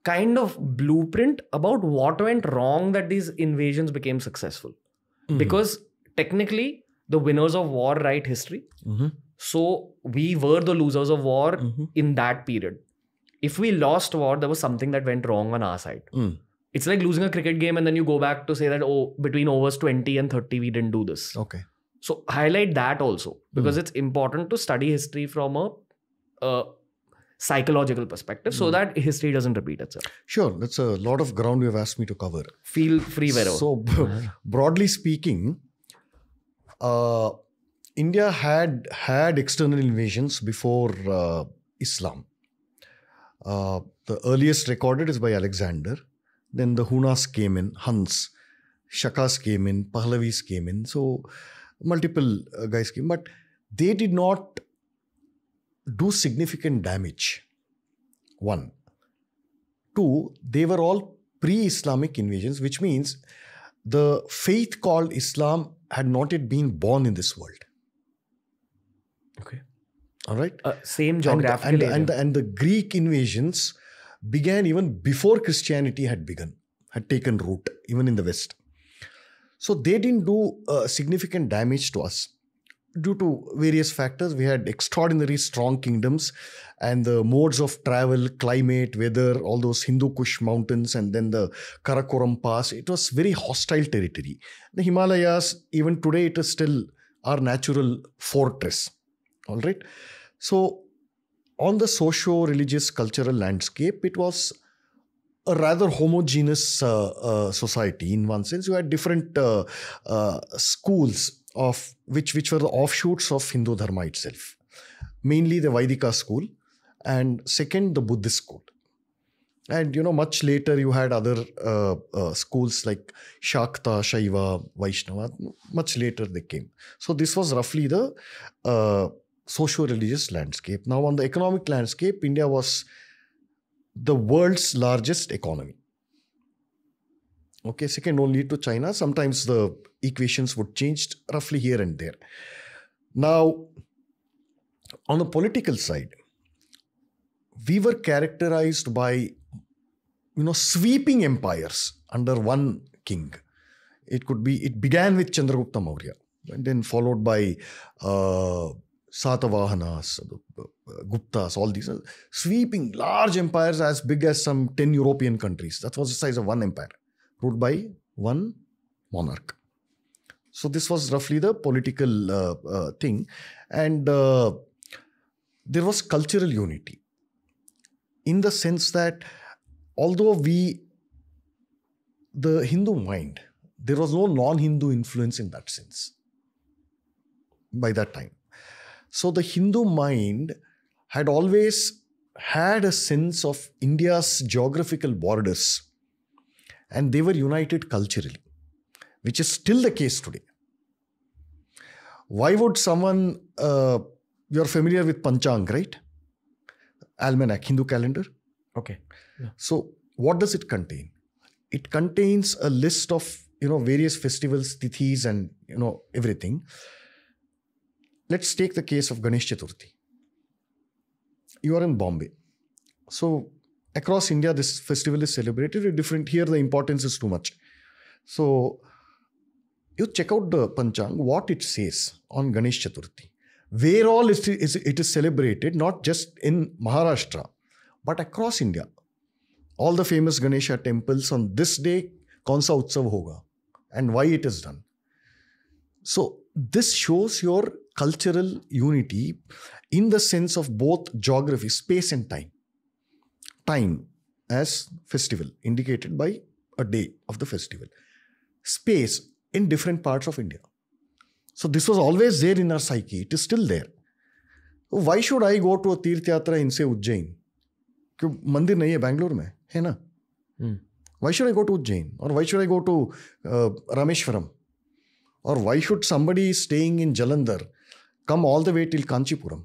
kind of blueprint about what went wrong that these invasions became successful. Mm-hmm. Because technically, the winners of war write history. Mhm. So we were the losers of war Mhm. in that period. If we lost war, there was something that went wrong on our side. Mm. It's like losing a cricket game and then you go back to say that, oh, between overs 20 and 30, we didn't do this. Okay. So highlight that also because it's important to study history from a, a psychological perspective so that history doesn't repeat itself. Sure. That's a lot of ground you have asked me to cover. Feel free wherever. So, b- broadly speaking, uh, India had had external invasions before uh, Islam. Uh, the earliest recorded is by Alexander. Then the Hunas came in, Huns, Shakas came in, Pahlavis came in. So, multiple uh, guys came, but they did not do significant damage. One. Two, they were all pre Islamic invasions, which means the faith called Islam had not yet been born in this world. okay. All right? Uh, same And, geographical and, area. and, and the Greek invasions began even before Christianity had begun, had taken root, even in the West. So they didn't do uh, significant damage to us. Due to various factors, we had extraordinary strong kingdoms, and the modes of travel, climate, weather, all those Hindu Kush mountains, and then the Karakoram Pass. It was very hostile territory. The Himalayas, even today, it is still our natural fortress. All right. So, on the socio religious cultural landscape, it was a rather homogeneous uh, uh, society in one sense. You had different uh, schools of which which were the offshoots of Hindu Dharma itself. Mainly the Vaidika school, and second the Buddhist school. And you know, much later you had other uh, uh, schools like Shakta, Shaiva, Vaishnava. Much later they came. So this was roughly the uh, socio-religious landscape. Now, on the economic landscape, India was the world's largest economy. Okay, second only to China. Sometimes the equations would change roughly here and there. Now, on the political side, we were characterized by, you know, sweeping empires under one king. It could be. It began with Chandragupta Maurya, and then followed by uh, Satavahanas, Guptas, all these uh, sweeping large empires as big as some 10 European countries. That was the size of one empire, ruled by one monarch. So, this was roughly the political uh, uh, thing. And uh, there was cultural unity in the sense that although we, the Hindu mind, there was no non Hindu influence in that sense by that time. So the Hindu mind had always had a sense of India's geographical borders and they were united culturally, which is still the case today. Why would someone, uh, you're familiar with Panchang, right? Almanac, Hindu calendar. okay. So, what does it contain? It contains a list of you know various festivals, tithis, and you know everything. Let's take the case of Ganesh Chaturthi. You are in Bombay, so across India, this festival is celebrated different. Here, the importance is too much. So, you check out the Panchang, what it says on Ganesh Chaturthi. Where all it is, it is celebrated, not just in Maharashtra, but across India. All the famous Ganesha temples on this day, kaun sa utsav hoga and why it is done. So, this shows your cultural unity in the sense of both geography, space, and time. Time as festival, indicated by a day of the festival. Space in different parts of India. So, this was always there in our psyche, it is still there. So why should I go to a तीर्थ यात्रा इनसे उज्जैन क्यों मंदिर नहीं है बैंगलोर में है ना Hmm. why should I go to Ujjain or why should I go to uh, Rameshwaram or why should somebody staying in Jalandhar come all the way till Kanchipuram.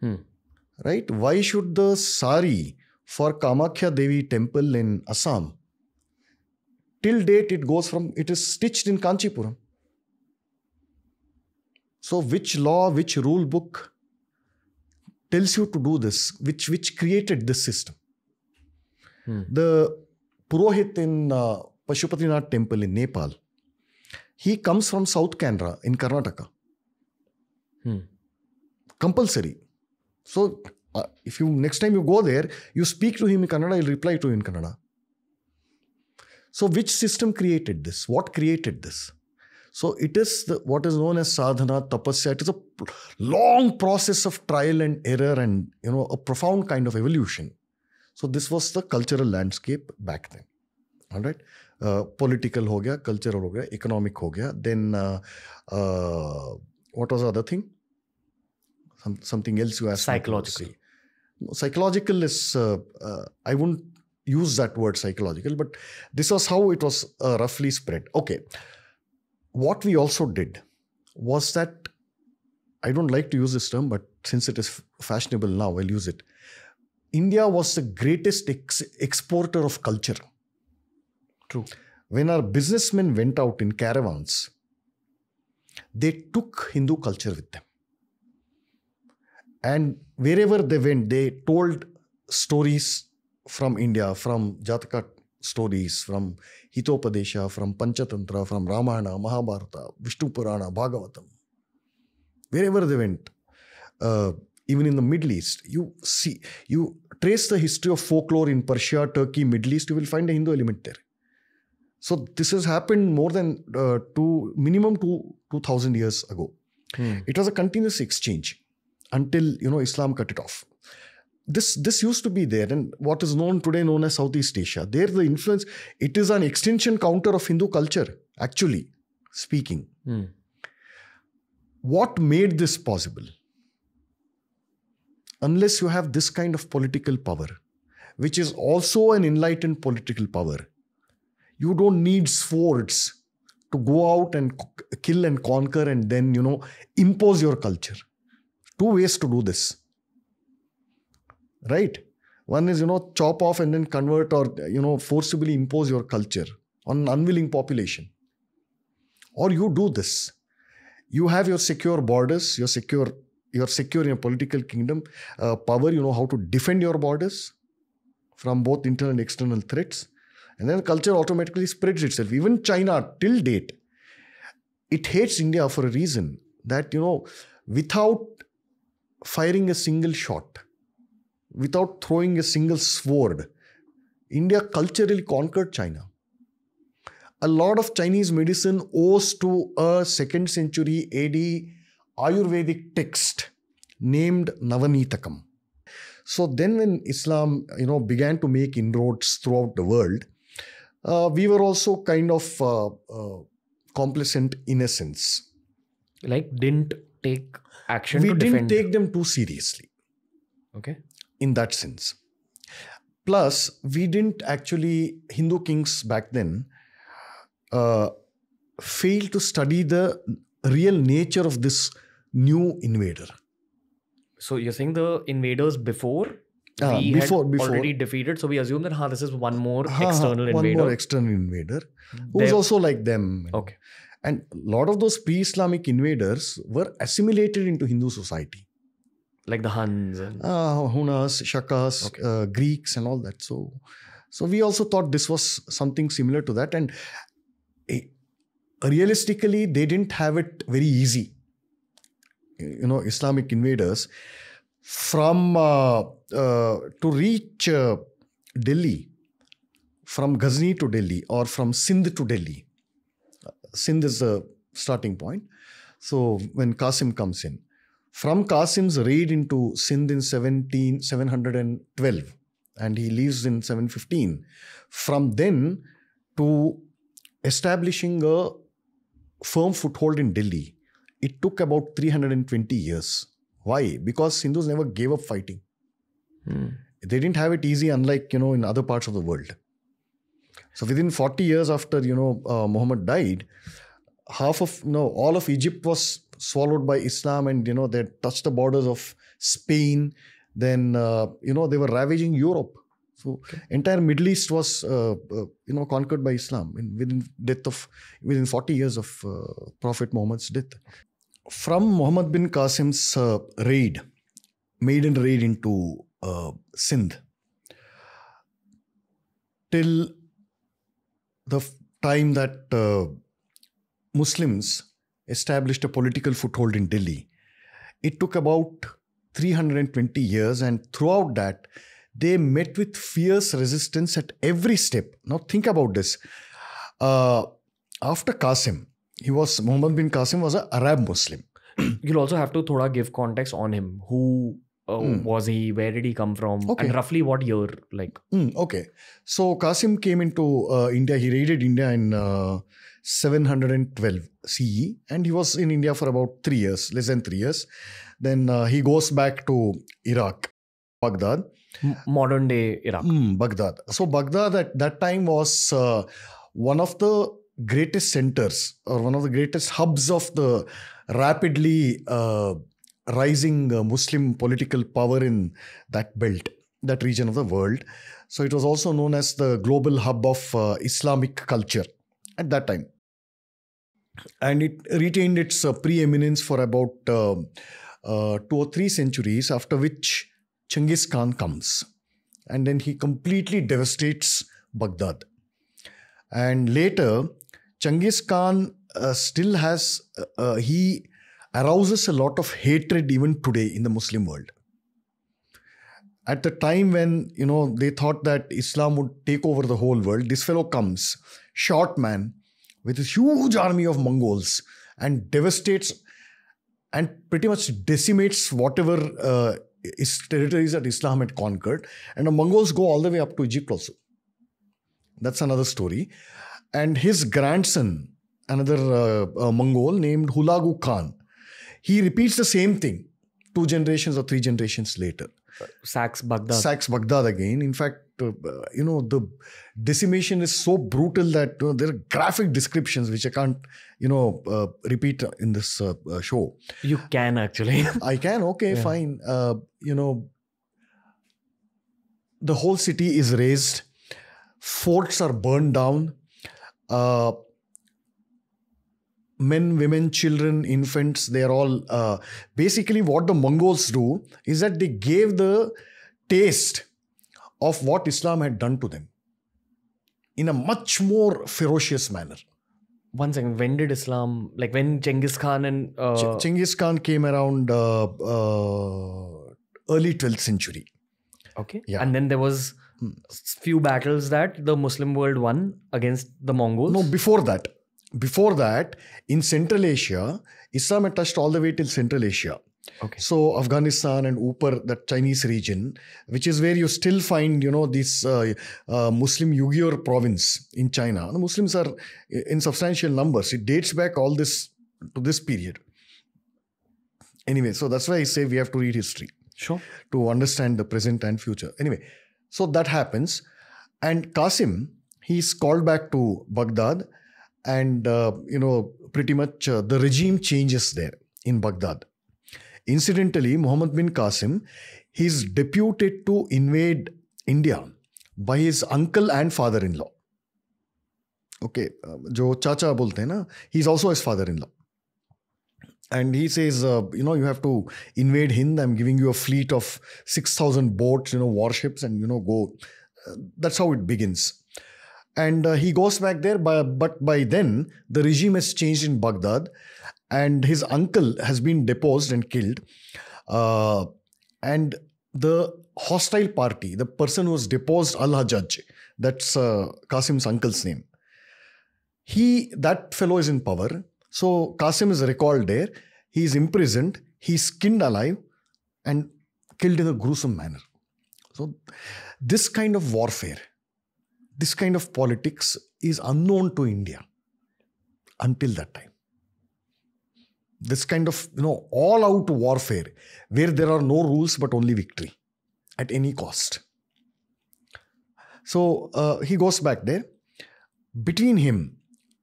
Hmm. right? Why should the sari for Kamakhya Devi temple in Assam till date it goes from it is stitched in Kanchipuram? So which law which rule book tells you to do this which which created this system? The Purohit in uh, Pashupatinath temple in Nepal, he comes from South Canara in Karnataka. Hmm. Compulsory. So uh, if you next time you go there, you speak to him in Kannada, he'll reply to you in Kannada. So which system created this? What created this? So it is the, what is known as sadhana, tapasya. It is a long process of trial and error and you know a profound kind of evolution. So this was the cultural landscape back then. All right. Uh, political ho gaya, cultural ho gaya, economic ho gaya. Then uh, uh, what was the other thing? Some, something else you asked. Psychological. Psychological is uh, uh, I wouldn't use that word psychological, but this was how it was uh, roughly spread. Okay. What we also did was that I don't like to use this term, but since it is fashionable now, I'll use it. India was the greatest ex- exporter of culture. True. When our businessmen went out in caravans, they took Hindu culture with them. And wherever they went, they told stories from India, from Jataka stories, from Hitopadesha, from Panchatantra, from Ramayana, Mahabharata, Vishnu Purana, Bhagavatam. Wherever they went, uh, even in the Middle East, you see, you trace the history of folklore in Persia, Turkey, Middle East, you will find a Hindu element there. So this has happened more than uh, two, minimum two, 2000 years ago. It was a continuous exchange until, you know, Islam cut it off. This, this used to be there and what is known today known as Southeast Asia. There the influence, it is an extension counter of Hindu culture, actually speaking. Hmm. What made this possible? Unless you have this kind of political power, which is also an enlightened political power, you don't need swords to go out and kill and conquer and then, you know, impose your culture. Two ways to do this. Right? One is, you know, chop off and then convert or, you know, forcibly impose your culture on an unwilling population. Or you do this you have your secure borders you're secure you're secure in a political kingdom uh, power you know how to defend your borders from both internal and external threats and then culture automatically spreads itself even china till date it hates india for a reason that you know without firing a single shot without throwing a single sword india culturally conquered china a lot of Chinese medicine owes to a second century AD Ayurvedic text named Navanitakam. So then, when Islam, you know, began to make inroads throughout the world, uh, we were also kind of uh, uh, complacent in a sense. Like didn't take action we didn't defend. take them too seriously okay. in that sense. Plus, we didn't actually, Hindu kings back then uh, failed to study the real nature of this new invader. So you're saying the invaders before Ah, we before- had before. already defeated, so we assume that huh, this is one more ha, external one invader. One more external invader who's There- also like them. okay. And a lot of those pre Islamic invaders were assimilated into Hindu society. Like the Huns and uh, Hunas, Shakas, Okay. uh, Greeks, and all that. So, so we also thought this was something similar to that. And eh, realistically, they didn't have it very easy. You know, Islamic invaders from uh, uh, to reach uh, Delhi, from Ghazni to Delhi, or from Sindh to Delhi. Sindh is the starting point. So when Qasim comes in, from Qasim's raid into Sindh in 17, 712 and he leaves in 715. From then to establishing a firm foothold in Delhi, it took about 320 years. Why? Because Hindus never gave up fighting. Hmm. They didn't have it easy, unlike you know in other parts of the world. So within 40 years after you know uh, Muhammad died, half of no all of Egypt was swallowed by Islam, and you know they touched the borders of Spain. Then uh, you know they were ravaging Europe. So entire Middle East was uh, uh, you know conquered by Islam in, within death of within 40 years of uh, Prophet Muhammad's death. From Muhammad bin Qasim's uh, raid, maiden raid into uh, Sindh, till the time that uh, Muslims established a political foothold in Delhi. It took about 320 years, and throughout that, they met with fierce resistance at every step. Now, think about this. Uh, after Qasim, he was Muhammad bin Qasim was an Arab Muslim. You'll also have to thoda give context on him. Who uh, Hmm. was he? Where did he come from? Okay. And roughly what year? Like Hmm, okay. So Qasim came into uh, India. He raided India in uh, 712 CE, and he was in India for about three years, less than three years. Then uh, he goes back to Iraq, Baghdad. m- modern day Iraq. Hmm, Baghdad. So Baghdad at that time was uh, one of the greatest centers or one of the greatest hubs of the rapidly uh, rising uh, Muslim political power in that belt, that region of the world. So it was also known as the global hub of uh, Islamic culture at that time. And it retained its uh, preeminence for about uh, uh, two or three centuries, after which Genghis Khan comes and then he completely devastates Baghdad. And later, Genghis Khan uh, still has, uh, uh, he arouses a lot of hatred even today in the Muslim world. At the time when, you know, they thought that Islam would take over the whole world, this fellow comes, short man, with a huge army of Mongols and devastates and pretty much decimates whatever uh, territories that Islam had conquered. And the Mongols go all the way up to Egypt also. That's another story. And his grandson, another uh, uh, Mongol named Hulagu Khan, he repeats the same thing two generations or three generations later. Sacks Baghdad. Sacks Baghdad again. In fact, uh, you know, the decimation is so brutal that there are graphic descriptions which I can't, you know, uh, repeat in this uh, uh, show. you can actually. I can. Okay, Yeah. fine. Uh, you know, the whole city is razed. Forts are burned down. Uh, men, women, children, infants, they are all. Uh, basically, what the Mongols do is that they gave the taste of what Islam had done to them in a much more ferocious manner. One second. When did Islam? Like when Genghis Khan and uh, Ch- Genghis Khan came around uh, uh, early 12th century. okay, Yeah. and then there was. Few battles that the Muslim world won against the Mongols. No, before that, before that, in Central Asia, Islam had touched all the way till Central Asia. Okay. So Afghanistan and Upar, that Chinese region, which is where you still find, you know, this uh, uh, Muslim Uyghur province in China. The Muslims are in substantial numbers. It dates back all this to this period. Anyway, so that's why I say we have to read history. Sure. to understand the present and future. Anyway, so that happens, and Qasim he's called back to Baghdad, and uh, you know pretty much uh, the regime changes there in Baghdad. Incidentally, Muhammad bin Qasim he's deputed to invade India by his uncle and father-in-law. Okay, uh, जो चाचा बोलते हैं ना, he's also his father-in-law. and he says, uh, you know, you have to invade Hind. I'm giving you a fleet of 6,000 boats, you know, warships, and, you know, go. Uh, that's how it begins. And uh, he goes back there, by, but by then, the regime has changed in Baghdad, and his uncle has been deposed and killed. Uh, and the hostile party, the person who was deposed, Al Hajjaj, that's uh, Qasim's uncle's name. He, that fellow is in power. So Qasim is recalled there. He is imprisoned. He's skinned alive and killed in a gruesome manner. So this kind of warfare, this kind of politics is unknown to India until that time. This kind of, you know, all out warfare where there are no rules but only victory at any cost. So uh, he goes back there. Between him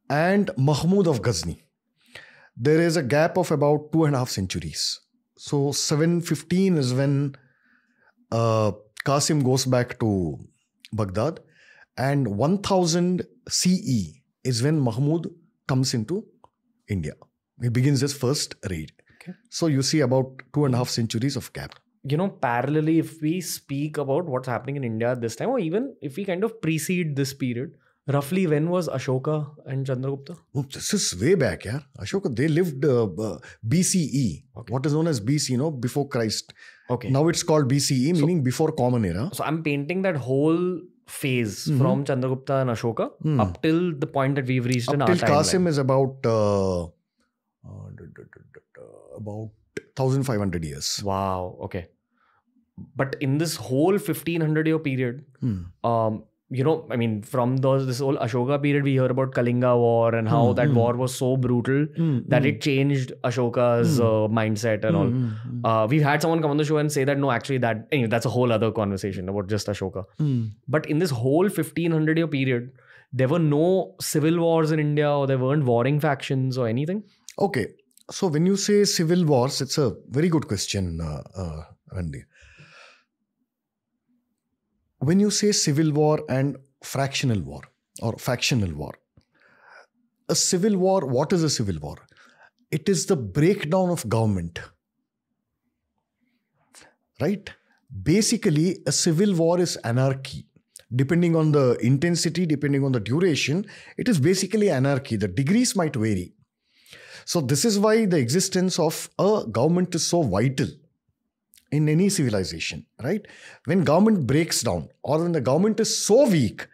and Mahmud of Ghazni, there is a gap of about two and a half centuries. So 715 is when uh, Qasim goes back to Baghdad, and 1000 CE is when Mahmud comes into India. He begins his first raid. Okay. So you see about two and a half centuries of gap. you know, parallelly, if we speak about what's happening in India at this time, or even if we kind of precede this period, roughly when was Ashoka and Chandragupta? Oh, this is way back, yeah. Ashoka, they lived uh, uh, BCE, what is known as BC, you know, before Christ. Okay. Now it's called BCE, meaning before Common Era. so I'm painting that whole phase Mhm. from Chandragupta and Ashoka Hmm. up till the point that we've reached in Up our till. Qasim is about uh, uh, about 1500 years. Wow. Okay. But in this whole 1500 year period, Hmm. um, you know, I mean, from those this whole Ashoka period, we hear about Kalinga War and how Hmm, that hmm. war was so brutal that it changed Ashoka's Hmm. uh, mindset and all. Hmm, hmm, Uh, we've had someone come on the show and say that no, actually, that anyway, that's a whole other conversation about just Ashoka. But in this whole 1500 year period, there were no civil wars in India or there weren't warring factions or anything. Okay. So when you say civil wars, it's a very good question, uh, uh, Randy. When you say civil war and fractional war or factional war, a civil war, what is a civil war? It is the breakdown of government. Right? Basically, a civil war is anarchy. Depending on the intensity, depending on the duration, it is basically anarchy. The degrees might vary. So, this is why the existence of a government is so vital in any civilization, right? When government breaks down or when the government is so weak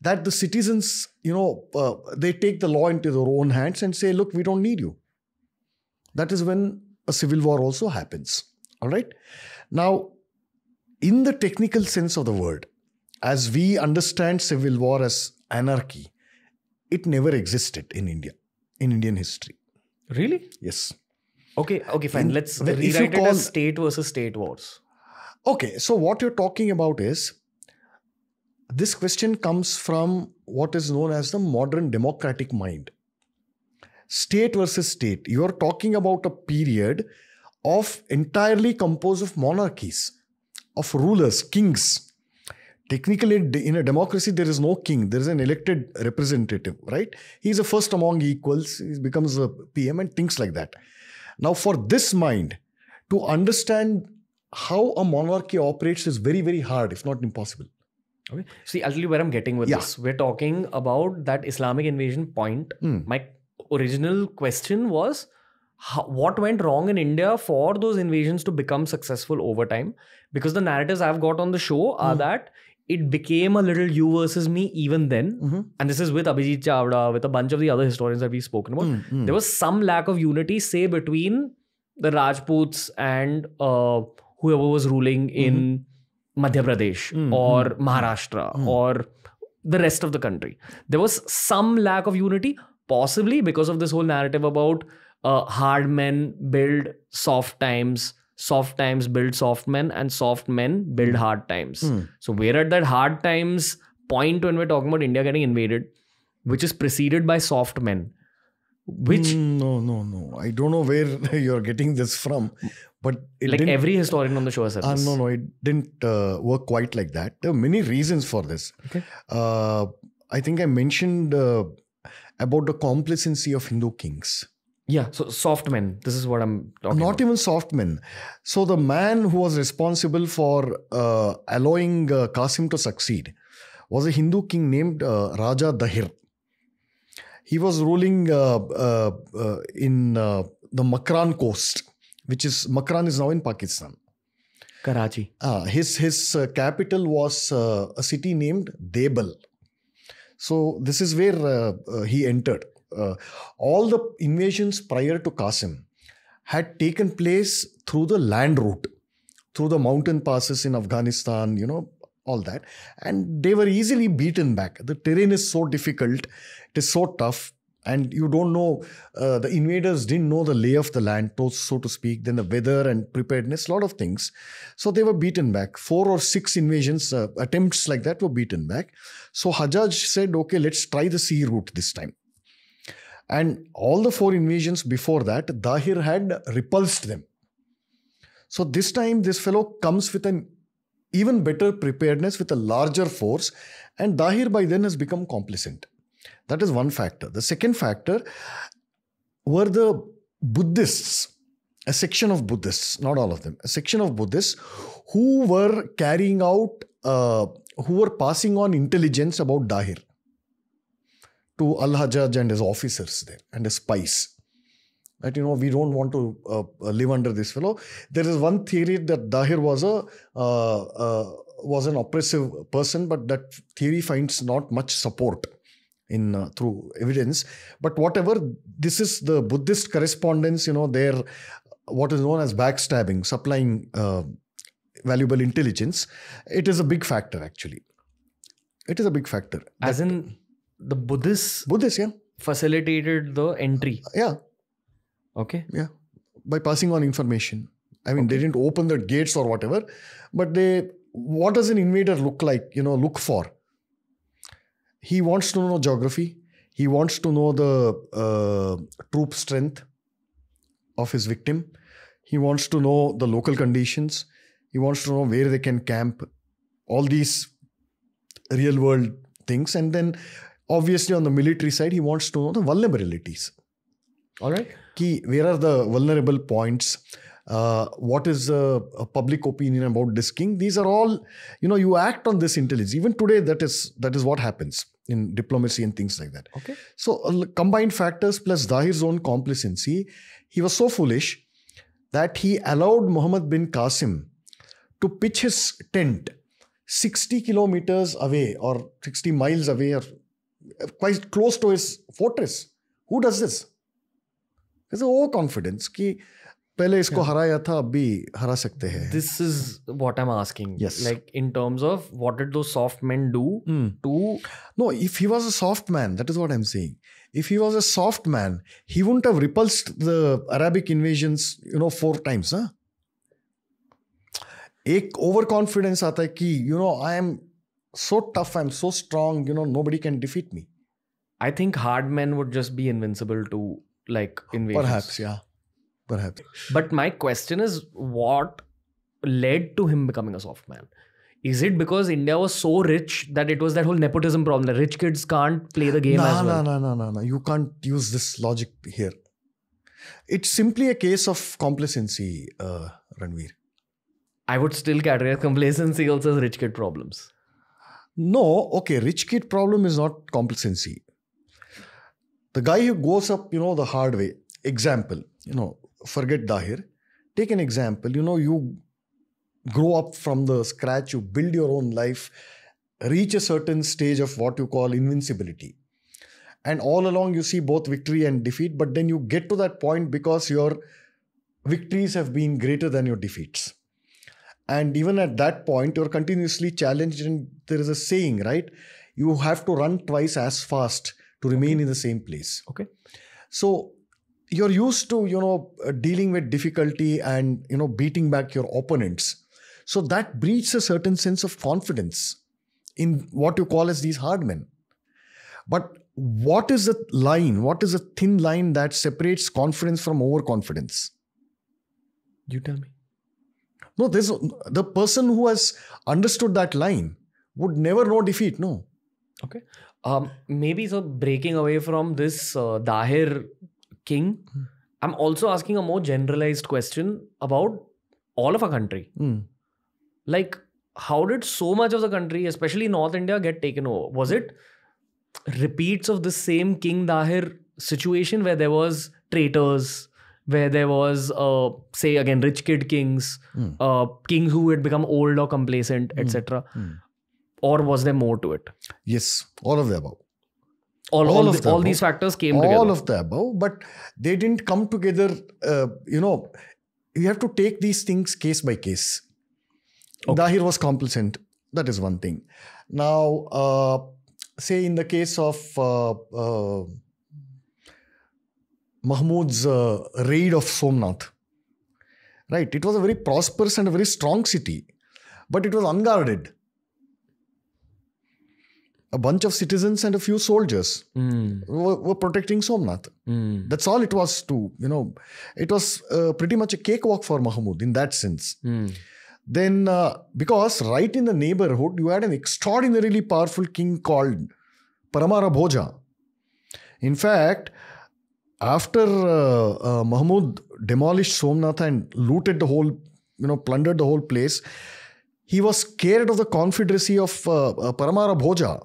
that the citizens, you know, uh, they take the law into their own hands and say, look, we don't need you. That is when a civil war also happens, all right? Now, in the technical sense of the word, as we understand civil war as anarchy, it never existed in India, in Indian history. Really? Yes. Okay, okay, fine. In- Let's rewrite it call- as state versus state wars. Okay, so what you're talking about is this question comes from what is known as the modern democratic mind. State versus state. You are talking about a period of entirely composed of monarchies, of rulers, kings. Technically, in a democracy, there is no king, there is an elected representative, right? He's a first among equals, he becomes a PM and things like that. Now, for this mind to understand how a monarchy operates is very, very hard, if not impossible. Okay. See, I'll tell you where I'm getting with Yeah. this. We're talking about that Islamic invasion point. Hmm. My original question was how, what went wrong in India for those invasions to become successful over time? Because the narratives I've got on the show are Hmm. that it became a little you versus me even then. Mm-hmm. And this is with Abhijit Chavda, with a bunch of the other historians that we've spoken about. Mm, There was some lack of unity, say, between the Rajputs and uh, whoever was ruling in Madhya Pradesh Mm, or mm, Maharashtra mm. or the rest of the country. There was some lack of unity, possibly because of this whole narrative about uh, hard men build soft times, soft times build soft men, and soft men build hard times. Mm. So we're at that hard times point when we're talking about India getting invaded, which is preceded by soft men. Which Mm, no, no, no. I don't know where you're getting this from, but it like every historian on the show has said uh, no, no, it didn't uh, work quite like that. There are many reasons for this. Okay. Uh, I think I mentioned uh, about the complacency of Hindu kings. Yeah, so soft men. This is what I'm talking Not about. even soft men. So the man who was responsible for uh, allowing uh, Qasim to succeed was a Hindu king named uh, Raja Dahir. He was ruling uh, uh, uh, in uh, the Makran coast, which is Makran is now in Pakistan. Karachi. Ah, his his uh, capital was uh, a city named Debal. So this is where uh, uh, he entered. Uh, all the invasions prior to Qasim had taken place through the land route, through the mountain passes in Afghanistan, you know, all that. And they were easily beaten back. The terrain is so difficult, it is so tough. And you don't know, uh, the invaders didn't know the lay of the land, so to speak, then the weather and preparedness, a lot of things. So they were beaten back. Four or six invasions, uh, attempts like that were beaten back. So Hajjaj said, okay, let's try the sea route this time. And all the four invasions before that, Dahir had repulsed them. So this time, this fellow comes with an even better preparedness with a larger force, and Dahir by then has become complacent. That is one factor. The second factor were the Buddhists a section of Buddhists, not all of them, a section of Buddhists who were carrying out, uh, who were passing on intelligence about Dahir to Al Hajjaj and his officers there and his spies. That you know, we don't want to uh, live under this fellow. There is one theory that Dahir was a uh, uh, was an oppressive person, but that theory finds not much support in uh, through evidence. But whatever, this is the Buddhist correspondence. You know, their what is known as backstabbing, supplying uh, valuable intelligence. It is a big factor, actually. It is a big factor. As in, the Buddhists Buddhists, yeah, facilitated the entry. yeah, Okay. yeah, by passing on information. I mean, they didn't open the gates or whatever, but they. What does an invader look like? You know, look for. He wants to know geography. He wants to know the uh, troop strength of his victim. He wants to know the local conditions. He wants to know where they can camp. All these real world things. And then, obviously, on the military side, he wants to know the vulnerabilities. All right. Key, where are the vulnerable points? Uh, what is the uh, public opinion about this king? These are all, you know, you act on this intelligence. Even today, that is that is what happens in diplomacy and things like that. Okay. So uh, combined factors plus Dahir's own complacency, he was so foolish that he allowed Muhammad bin Qasim to pitch his tent 60 kilometers away or 60 miles away or quite close to his fortress. Who does this? There's a confidence कि पहले इसको हराया था अब भी हरा सकते हैं This is what I'm asking. Yes. Like in terms of what did those soft men do Hmm. to No, if he was a soft man, that is what I'm saying. If he was a soft man, he wouldn't have repulsed the Arabic invasions, you know, four times, huh? एक over confidence आता है कि you know I am so tough, I'm so strong, you know, nobody can defeat me. I think hard men would just be invincible to like invasions. Perhaps, yeah. Perhaps. But my question is what led to him becoming a soft man? Is it because India was so rich that it was that whole nepotism problem that rich kids can't play the game as well? No, no, no, no, no. You can't use this logic here. It's simply a case of complacency, uh, Ranveer. I would still categorize complacency also as rich kid problems. No, okay, rich kid problem is not complacency. The guy who goes up, you know, the hard way. Example, you know, forget Dahir. Take an example, you know, you grow up from the scratch, you build your own life, reach a certain stage of what you call invincibility. And all along you see both victory and defeat, but then you get to that point because your victories have been greater than your defeats. And even at that point, you're continuously challenged, and there is a saying, right? You have to run twice as fast to remain in the same place. Okay. So you're used to, you know, uh, dealing with difficulty and, you know, beating back your opponents. So that breeds a certain sense of confidence in what you call as these hard men. But what is the line? What is the thin line that separates confidence from overconfidence? You tell me. No, there's the person who has understood that line would never know defeat. No. Okay. Um, maybe so breaking away from this uh, Dahir king, I'm also asking a more generalized question about all of our country. Hmm. Like, how did so much of the country, especially North India, get taken over? Was it repeats of the same King Dahir situation where there was traitors, where there was, uh, say again, rich kid kings, Hmm. uh, kings who had become old or complacent, etc. Or was there more to it? Yes, all of the above. all, All all, of the- the all above. these factors came all together. All of the above, but they didn't come together. Uh, you know, you have to take these things case by case. Dahir was complacent. That is one thing. Now, uh, say in the case of uh, uh, Mahmud's uh, raid of Somnath, right? It was a very prosperous and a very strong city, but it was unguarded. A bunch of citizens and a few soldiers Hmm, were, were protecting Somnath. hmm, That's all it was to, you know, it was uh, pretty much a cakewalk for Mahmud in that sense. hmm. Then, uh, because right in the neighborhood, you had an extraordinarily powerful king called Paramara Bhoja. In fact, after uh, uh, Mahmud demolished Somnath and looted the whole, you know, plundered the whole place, he was scared of the confederacy of uh, uh, Paramara Bhoja.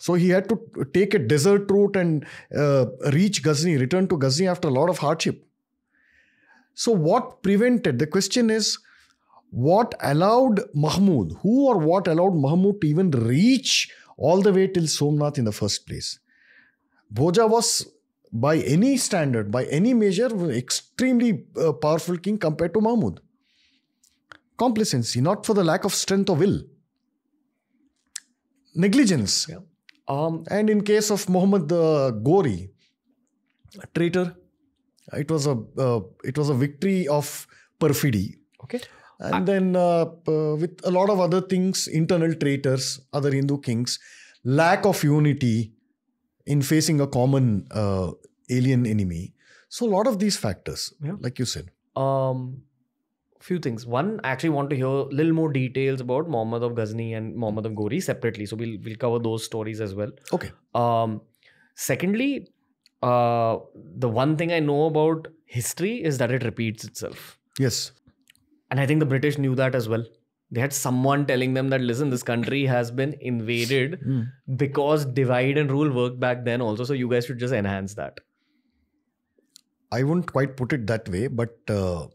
So he had to take a desert route and uh, reach Ghazni, return to Ghazni after a lot of hardship. So, what prevented? The question is, what allowed Mahmud, who or what allowed Mahmud to even reach all the way till Somnath in the first place? Bhoja was, by any standard, by any measure, extremely uh, powerful king compared to Mahmud. Complacency, not for the lack of strength or will. Negligence. Yeah. Um, And in case of Muhammad uh, Ghori, a traitor, it was a uh, it was a victory of perfidy. okay. And then uh, uh, with a lot of other things, internal traitors, other Hindu kings, lack of unity in facing a common uh, alien enemy. So a lot of these factors, Yeah. like you said. Um, few things. One, I actually want to hear a little more details about Muhammad of Ghazni and Muhammad of Ghori separately. So we'll we'll cover those stories as well. Okay. Um, secondly, uh, the one thing I know about history is that it repeats itself. Yes. And I think the British knew that as well. They had someone telling them that, listen, this country has been invaded because divide and rule worked back then also. So you guys should just enhance that. I wouldn't quite put it that way, but uh,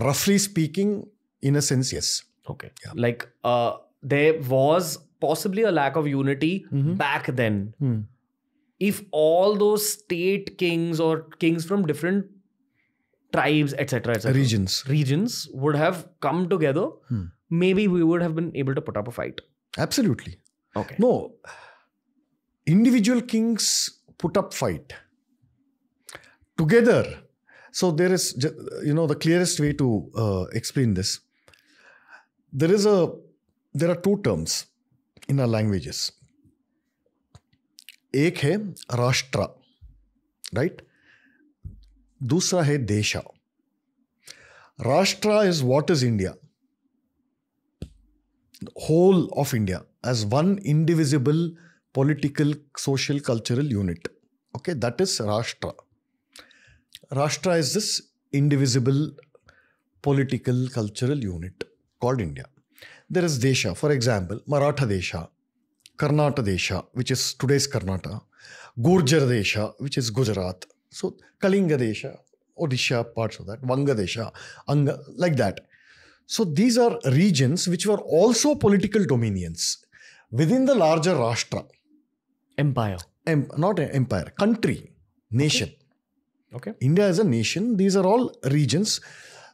roughly speaking, in a sense, yes. Okay. Like uh, there was possibly a lack of unity back then. Hmm. If all those state kings or kings from different tribes, etc., etc., Regions. regions would have come together, Hmm. maybe we would have been able to put up a fight. Absolutely. Okay. No, individual kings put up fight together. So there is, ju- you know, the clearest way to uh, explain this. There is a, there are two terms in our languages. एक है राष्ट्र right दूसरा है देशा राष्ट्र is what is India whole of India as one indivisible political, social, cultural unit. Okay, that is Rashtra. Rashtra is this indivisible political, cultural unit called India. There is Desha, for example, Maratha Desha, Karnataka Desha, which is today's Karnataka, Gurjar Desha, which is Gujarat. So Kalinga Desha, Odisha, parts of that, Vanga Desha, Anga, like that. So these are regions which were also political dominions within the larger Rashtra, Empire. em- not an empire, country, nation. Okay. India as a nation. These are all regions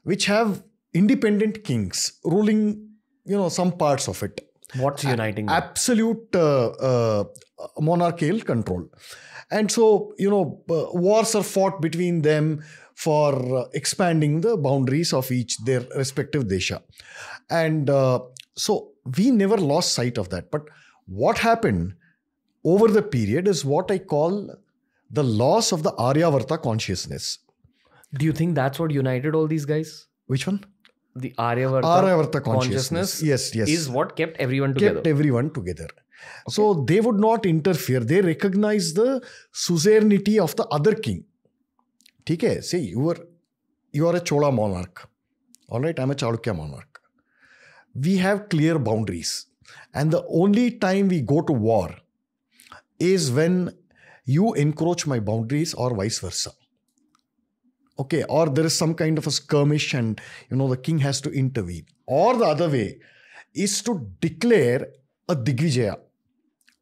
which have independent kings ruling, you know, some parts of it. What's uniting them? Absolute uh, uh, monarchical control. And so, you know, uh, wars are fought between them for uh, expanding the boundaries of each their respective desha. And uh, so we never lost sight of that. But what happened over the period is what I call the loss of the Aryavarta consciousness. Do you think that's what united all these guys? Which one? The Aryavarta, Aryavarta consciousness. Yes, yes. Is what kept everyone together. kept everyone together. So they would not interfere. They recognize the suzerainty of the other king. Okay, say you are you are a Chola monarch. All right, I'm a Chalukya monarch. We have clear boundaries. And the only time we go to war is when you encroach my boundaries or vice versa. Okay, or there is some kind of a skirmish and you know the king has to intervene. Or the other way is to declare a Digvijaya,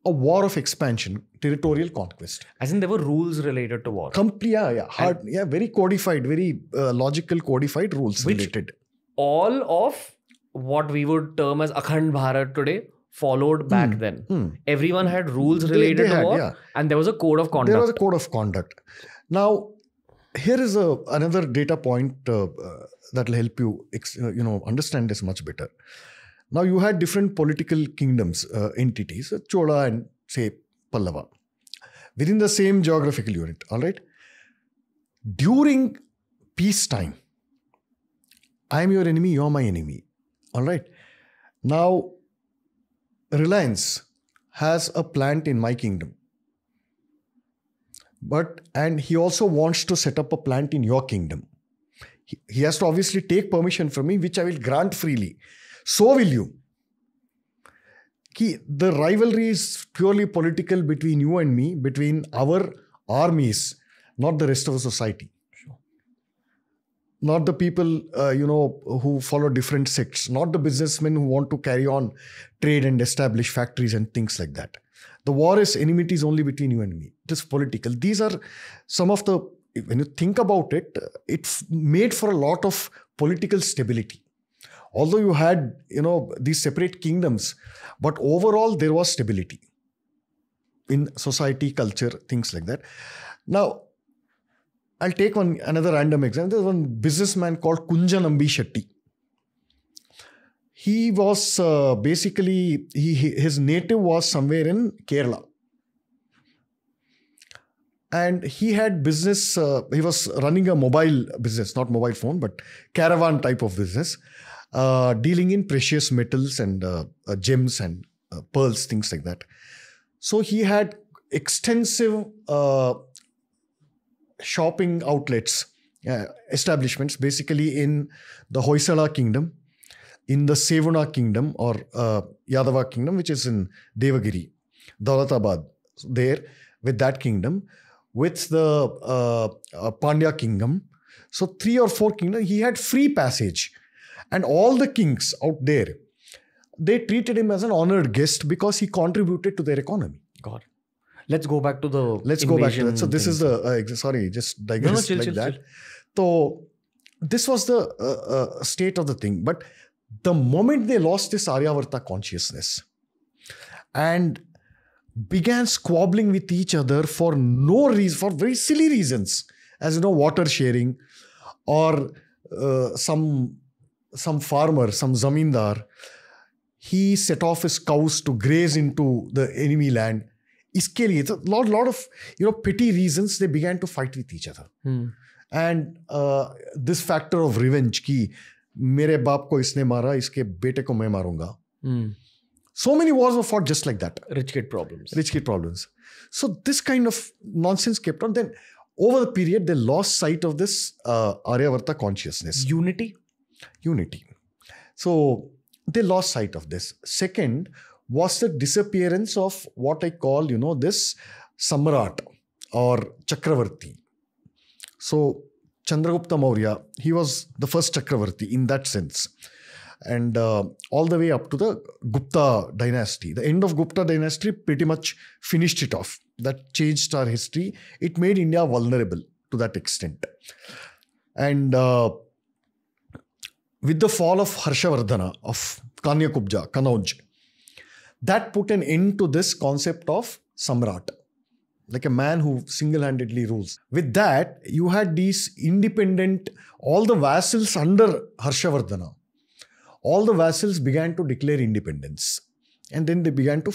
a war of expansion, territorial conquest. As in, there were rules related to war. Complete, yeah, yeah, hard, yeah, very codified, very uh, logical, codified rules Which- related. All of what we would term as Akhand Bharat today followed back then. Hmm. Everyone had rules They- related they to had, war, yeah. and there was a code of conduct. There was a code of conduct. Now, here is a another data point uh, uh, that will help you, uh, you know, understand this much better. Now, you had different political kingdoms, uh, entities, uh, Chola and say Pallava, within the same geographical unit. All right. During peacetime, I am your enemy, you are my enemy. All right. Now, Reliance has a plant in my kingdom but and he also wants to set up a plant in your kingdom. He, he has to obviously take permission from me, which I will grant freely. So will you. The rivalry is purely political between you and me, between our armies, not the rest of the society. Not the people, uh, you know, who follow different sects, not the businessmen who want to carry on trade and establish factories and things like that. The war is enmity is only between you and me. It is political. These are some of the, when you think about it, it's made for a lot of political stability. Although you had, you know, these separate kingdoms, but overall there was stability in society, culture, things like that. Now, I'll take one another random example. There's one businessman called Kunja Nambi Shetty. He was uh, basically he, his native was somewhere in Kerala, and he had business. Uh, he was running a mobile business, not mobile phone, but caravan type of business, uh, dealing in precious metals and uh, uh, gems and uh, pearls, things like that. So he had extensive shopping outlets, uh, establishments, basically in the Hoysala kingdom, in the Sevuna kingdom or uh, Yadava kingdom, which is in Devagiri, Daulatabad, there with that kingdom, with the uh, uh, Pandya kingdom. So three or four kingdoms, he had free passage. And all the kings out there, they treated him as an honored guest because he contributed to their economy. God let's go back to the let's go back to that. So this is the uh, sorry just digress no, no, chill, like chill, that. chill. so this was the uh, uh, state of the thing. But the moment they lost this aryavarta consciousness and began squabbling with each other for no reason for very silly reasons as you know water sharing or uh, some some farmer some zamindar he set off his cows to graze into the enemy land इसके लिए तो lot lot of you know petty reasons they began to fight with each other hmm. and uh, this factor of revenge कि मेरे बाप को इसने मारा इसके बेटे को मैं मारूंगा hmm. so many wars were fought just like that rich kid problems rich kid problems so this kind of nonsense kept on then over the period they lost sight of this uh, aryavarta consciousness unity unity so they lost sight of this second was the disappearance of what I call, you know, this Samrat or Chakravarti. So, Chandragupta Maurya, he was the first Chakravarti in that sense. And uh, all the way up to the Gupta dynasty. The end of Gupta dynasty pretty much finished it off. That changed our history. It made India vulnerable to that extent. And uh, with the fall of Harshavardhana, of Kanyakubja, Kanauj, that put an end to this concept of samrat like a man who single-handedly rules. With that you had these independent all the vassals under harshavardhana all the vassals began to declare independence. And then they began to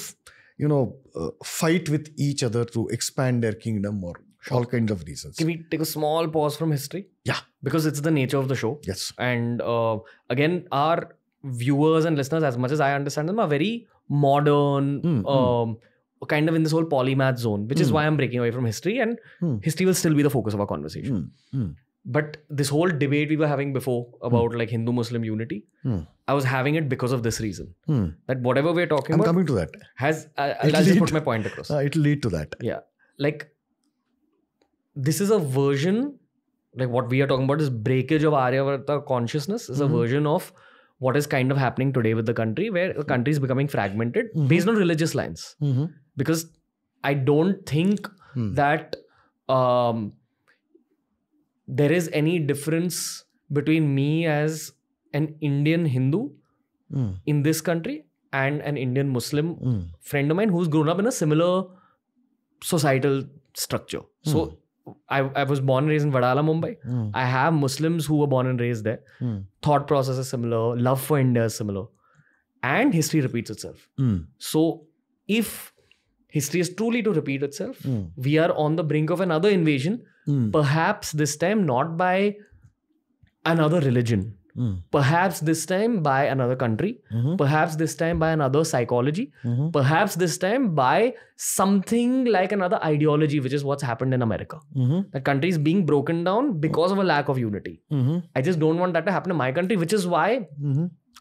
you know uh, fight with each other to expand their kingdom or all kinds of reasons. Can we take a small pause from history? Yeah. Because it's the nature of the show. Yes. And uh, again our viewers and listeners as much as i understand them are very modern, mm, um, kind of in this whole polymath zone, which is hmm. why I'm breaking away from history, and hmm. history will still be the focus of our conversation. But this whole debate we were having before about like Hindu Muslim unity, I was having it because of this reason. That whatever we're talking I'm about coming to that. has I, I'll just put my point across. Uh, it'll lead to that. Yeah. Like this is a version, like what we are talking about is breakage of Aryavarta consciousness is a mm-hmm. version of what is kind of happening today with the country, where the country is becoming fragmented based on religious lines. Mhm. Because I don't think Hmm. that um, there is any difference between me as an Indian Hindu Mm. in this country and an Indian Muslim Mm. friend of mine who's grown up in a similar societal structure. So I, I was born and raised in Wadala, Mumbai. Mm. I have Muslims who were born and raised there. Mm. Thought process is similar, love for India is similar. And history repeats itself. Mm. So if history is truly to repeat itself, Mm. we are on the brink of another invasion, Mm. perhaps this time not by another religion, Mm-hmm. Perhaps this time by another country. Mm-hmm. Perhaps this time by another psychology. Mm-hmm. Perhaps this time by something like another ideology, which is what's happened in America. That country is being broken down because of a lack of unity. I just don't want that to happen in my country, which is why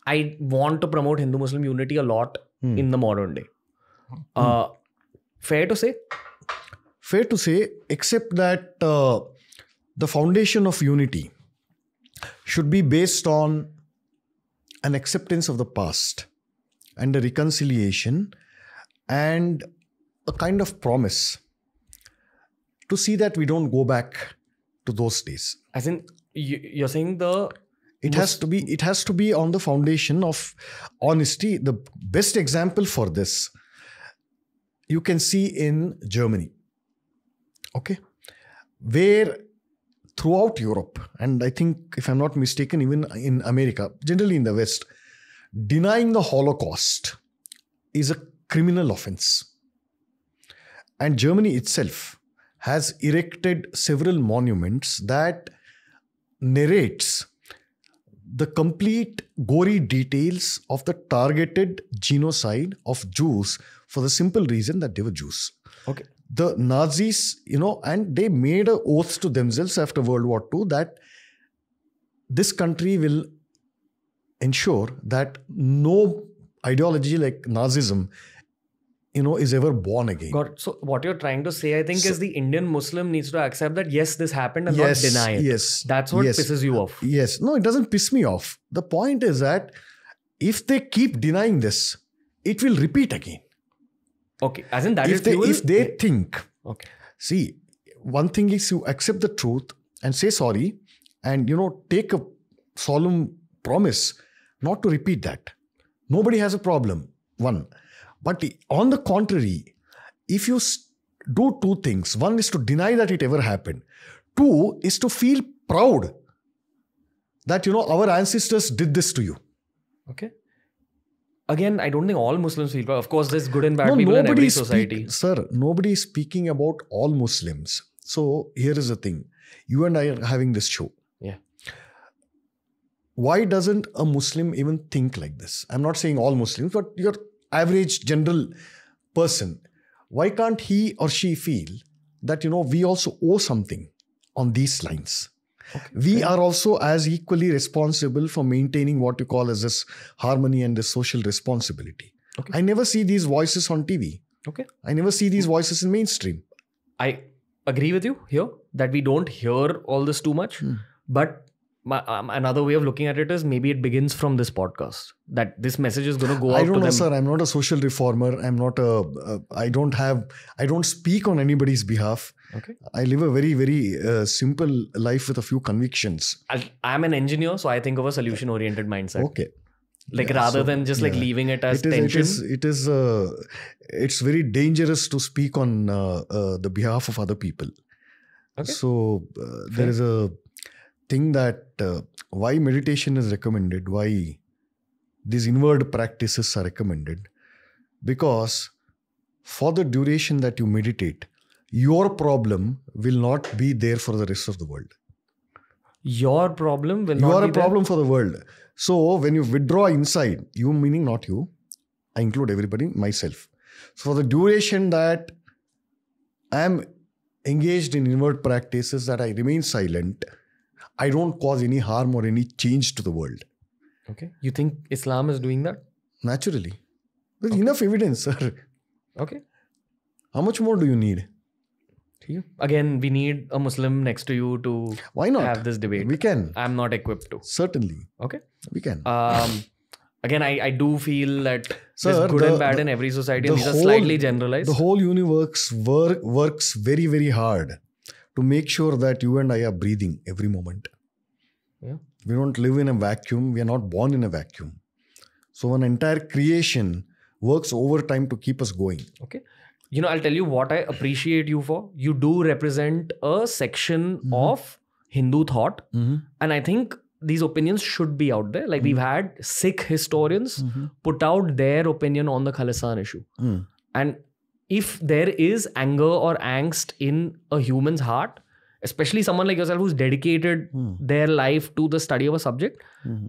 I want to promote Hindu Muslim unity a lot hmm. in the modern day. Hmm. Uh, fair to say? fair to say, except that uh, the foundation of unity should be based on an acceptance of the past and a reconciliation and a kind of promise to see that we don't go back to those days. As in, you, you're saying the It has to be it has to be on the foundation of honesty. The best example for this you can see in Germany. Okay. Where throughout Europe, and I think if I'm not mistaken, even in America, generally in the West, denying the Holocaust is a criminal offense. And Germany itself has erected several monuments that narrates the complete gory details of the targeted genocide of Jews for the simple reason that they were Jews. okay. The Nazis, you know, and they made an oath to themselves after World War II that this country will ensure that no ideology like Nazism, you know, is ever born again. It. So what you're trying to say, I think, So- is the Indian Muslim needs to accept that yes, this happened and Yes, not deny it. yes, That's what yes. pisses you off. Yes. No, it doesn't piss me off. The point is that if they keep denying this, it will repeat again. Okay. As in that if they fuel- if they think, Okay. see, one thing is you accept the truth and say sorry, and you know take a solemn promise not to repeat that. Nobody has a problem. One, but on the contrary, if you do two things, one is to deny that it ever happened. Two is to feel proud that you know our ancestors did this to you. Okay. Again, I don't think all Muslims feel proud. Of course, there's good and bad No, people in every is speak- society. sir, nobody is speaking about all Muslims. So here is the thing. You and I are having this show. Yeah. Why doesn't a Muslim even think like this? I'm not saying all Muslims, but your average general person. Why can't he or she feel that you know we also owe something on these lines? We are also as equally responsible for maintaining what you call as this harmony and this social responsibility. Okay. I never see these voices on TV. Okay. I never see these voices in mainstream. I agree with you here that we don't hear all this too much. Hmm. But my, um, another way of looking at it is maybe it begins from this podcast. That this message is going to go out I don't to know, them. sir. I'm not a social reformer. I'm not a. Uh, I don't have. I don't speak on anybody's behalf. Okay. I live a very, very uh, simple life with a few convictions. I'll, I'm an engineer, so I think of a solution oriented mindset. Okay. Like Yeah, rather so, than just like leaving it as It is. It tension. is. It is. Uh, it's very dangerous to speak on uh, uh, the behalf of other people. Okay. So uh, there is a thing that uh, why meditation is recommended. Why these inward practices are recommended, because for the duration that you meditate, your problem will not be there for the rest of the world. Your problem will you not are be a there. problem for the world. So when you withdraw inside, you meaning not you, I include everybody, myself. So for the duration that I am engaged in inward practices, that I remain silent, I don't cause any harm or any change to the world. Okay. You think Islam is doing that? Naturally. There's enough evidence, sir. Okay. How much more do you need? ठीक है. Again, we need a Muslim next to you to Why not? have this debate. We can. I'm not equipped to. Certainly. Okay. We can. Um, again, I, I do feel that Sir, there's good the- and bad the- in every society. the And these are whole- slightly generalized. The whole universe work, works very, very hard to make sure that you and I are breathing every moment. Yeah. We don't live in a vacuum. We are not born in a vacuum. So an entire creation works overtime to keep us going. Okay. You know, I'll tell you what I appreciate you for. You do represent a section Mm-hmm. of Hindu thought. Mm-hmm. And I think these opinions should be out there. Like we've mm-hmm. had Sikh historians mm-hmm. put out their opinion on the Khalistan issue. Mm. And if there is anger or angst in a human's heart, especially someone like yourself who's dedicated mm. their life to the study of a subject,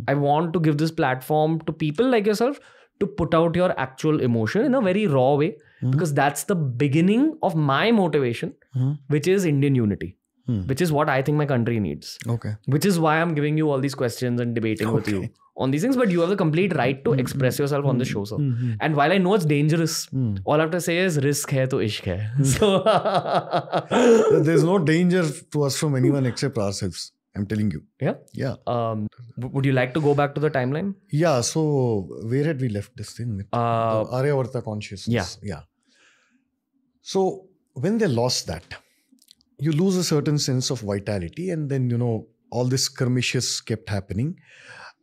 I want to give this platform to people like yourself to put out your actual emotion in a very raw way Hmm. because that's the beginning of my motivation, hmm. which is Indian unity, hmm. which is what I think my country needs. Okay. which is why I'm giving you all these questions and debating with you on these things. But you have the complete right to express yourself on the show, sir. And while I know it's dangerous, all I have to say is risk hai to ishq hai. So There's no danger to us from anyone except ourselves. I'm telling you. yeah. Yeah. Um, would you like to go back to the timeline? Yeah. So where had we left this thing with Uh, the Aryavarta consciousness? yeah. Yeah. So when they lost that, you lose a certain sense of vitality, and then you know all this skirmishes kept happening.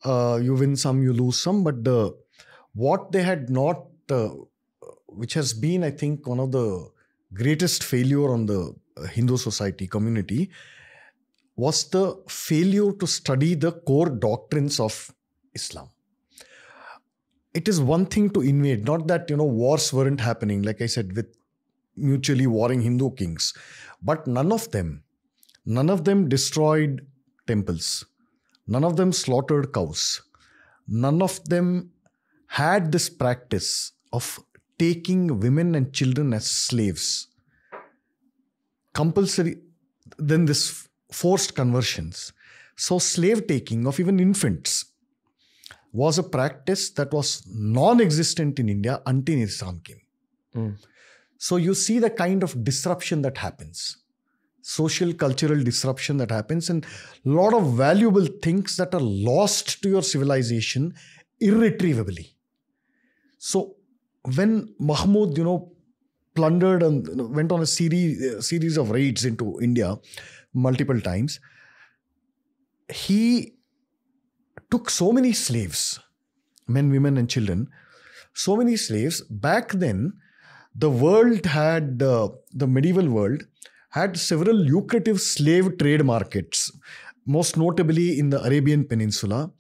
Uh, you win some, you lose some, but the what they had not, uh, which has been, I think, one of the greatest failure on the uh, Hindu society community, was the failure to study the core doctrines of Islam. It is one thing to invade not that you know wars weren't happening like i said with mutually warring hindu kings but none of them none of them destroyed temples. None of them slaughtered cows. None of them had this practice of taking women and children as slaves. Compulsory then this forced conversions so slave taking of even infants was a practice that was non-existent in India until Islam came. Mm. So you see the kind of disruption that happens, social cultural disruption that happens, and a lot of valuable things that are lost to your civilization irretrievably. So when Mahmud, you know, plundered and went on a series series of raids into India multiple times, he took so many slaves, men, women, and children, so many slaves. Back then, the world had, uh, the medieval world had several lucrative slave trade markets, most notably in the Arabian Peninsula.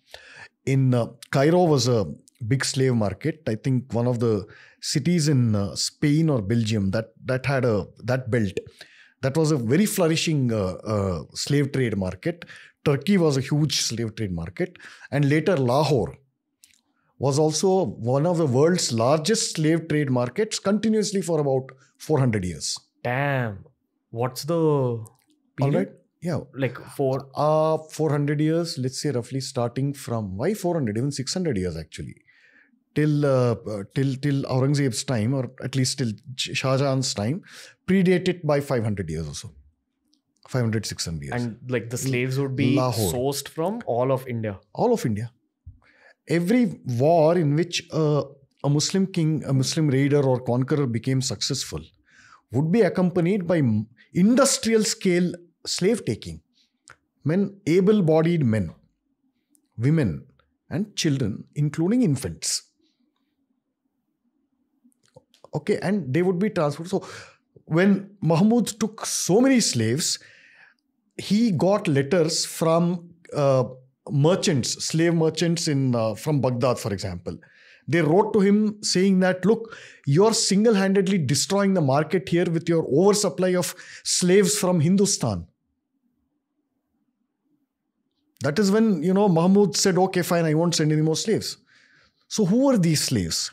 In uh, Cairo was a big slave market. I think one of the cities in uh, Spain or Belgium that that had a that belt that was a very flourishing uh, uh, slave trade market. Turkey was a huge slave trade market, and later Lahore was also one of the world's largest slave trade markets continuously for about 400 years. Damn. What's the All period? right? Yeah. Like for Uh, 400 years, let's say roughly starting from why 400, even 600 years actually. Till uh, uh, till till Aurangzeb's time, or at least till Shah Jahan's time, predated by 500 years or so. 500, 600 years. and like the slaves would be Lahore. sourced from all of India. all of India. Every war in which uh, a Muslim king, a Muslim raider or conqueror became successful would be accompanied by industrial scale slave taking. Men, able bodied men, women, and children, including infants. Okay, and they would be transferred. So, when Mahmud took so many slaves, he got letters from uh, merchants, slave merchants in uh, from Baghdad, for example. They wrote to him saying that, look, you're single-handedly destroying the market here with your oversupply of slaves from Hindustan. That is when you know Mahmud said, okay, fine, I won't send any more slaves. So who were these slaves?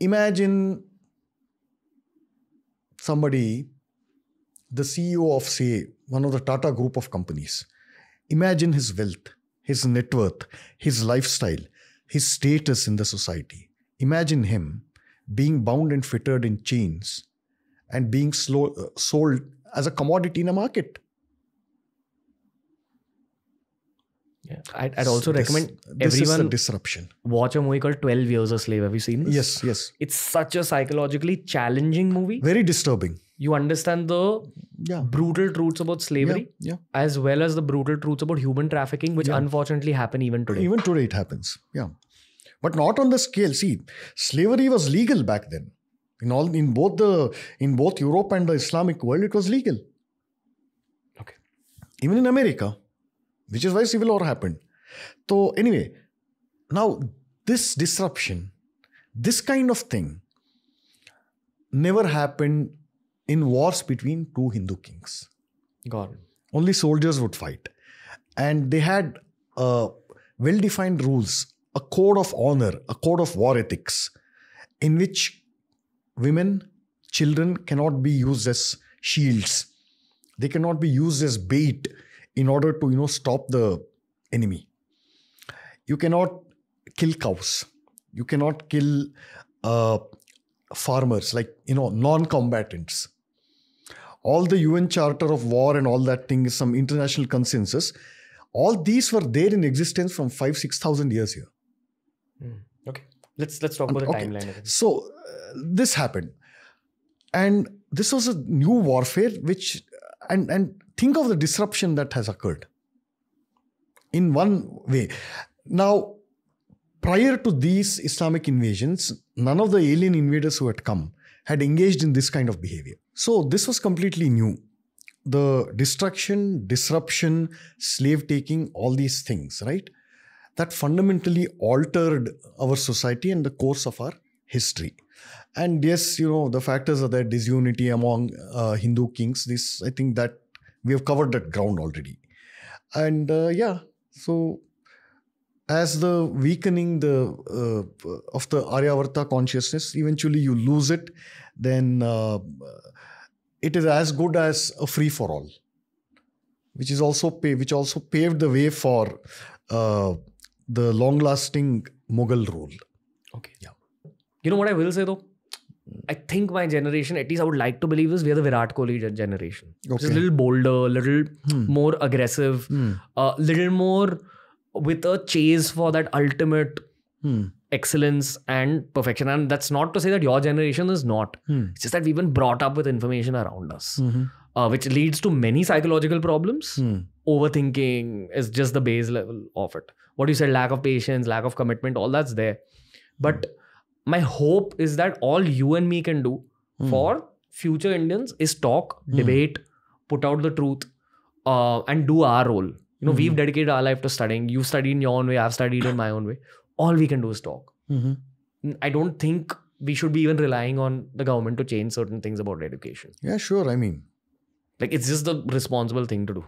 Imagine somebody the CEO of, say, one of the Tata group of companies. Imagine his wealth, his net worth, his lifestyle, his status in the society. Imagine him being bound and fettered in chains and being slow, uh, sold as a commodity in a market. Yeah. I'd, I'd also This- recommend this is a everyone disruption. watch a movie called 12 Years a Slave. Have you seen this? Yes, yes. It's such a psychologically challenging movie. Very disturbing. You understand the Yeah. brutal truths about slavery Yeah. as well as the brutal truths about human trafficking, which unfortunately happen even today. Even today it happens. Yeah. But not on the scale. See, slavery was legal back then. In all in both the in both Europe and the Islamic world, it was legal. Okay. Even in America, which is why civil war happened. So anyway, now this disruption, this kind of thing never happened in wars between two Hindu kings. God. Only soldiers would fight. And they had uh, well defined rules, a code of honor, a code of war ethics, in which women, children cannot be used as shields. They cannot be used as bait in order to, you know, stop the enemy. You cannot kill cows. You cannot kill uh, farmers, like, you know, non combatants all the UN Charter of War and all that thing is some international consensus. All these were there in existence from five, six thousand years here. Okay. Let's let's talk about the Okay. timeline. So uh, this happened, and this was a new warfare. Which and and think of the disruption that has occurred. In one way, now prior to these Islamic invasions, none of the alien invaders who had come had engaged in this kind of behavior. So this was completely new. The destruction, disruption, slave taking, all these things, right? That fundamentally altered our society and the course of our history. And yes, you know, the factors are there disunity among uh, Hindu kings. This, I think that we have covered that ground already. And uh, yeah, so as the weakening the uh, of the Aryavarta consciousness, eventually you lose it, then uh, it is as good as a free for all, which is also pay, which also paved the way for uh, the long lasting Mughal rule. Okay. Yeah. You know what I will say though? I think my generation, at least I would like to believe this, we are the Virat Kohli generation. Which is a little bolder, a little more aggressive, a little more with a chase for that ultimate Hmm. excellence and perfection. And that's not to say that your generation is not. Hmm. It's just that we've been brought up with information around us, Mhm. uh, which leads to many psychological problems. Hmm. Overthinking is just the base level of it. What you said, lack of patience, lack of commitment, all that's there. But my hope is that all you and me can do for future Indians is talk, debate, put out the truth, uh, and do our role. You know, we've dedicated our life to studying. You've studied in your own way, I've studied in my own way. All we can do is talk. Mhm. I don't think we should be even relying on the government to change certain things about education. Yeah, sure. I mean, Like it's just the responsible thing to do.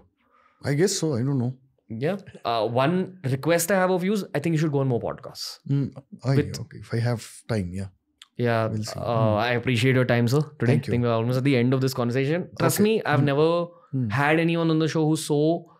I guess so. I don't know. Yeah. Uh, one request I have of you is I think you should go on more podcasts. Mm, I, With- okay, if I have time, yeah. Yeah. We'll see. Uh, I appreciate your time, sir. Today. Thank you. I think we're almost at the end of this conversation. Trust Okay. me, I've never Hmm. had anyone on the show who's so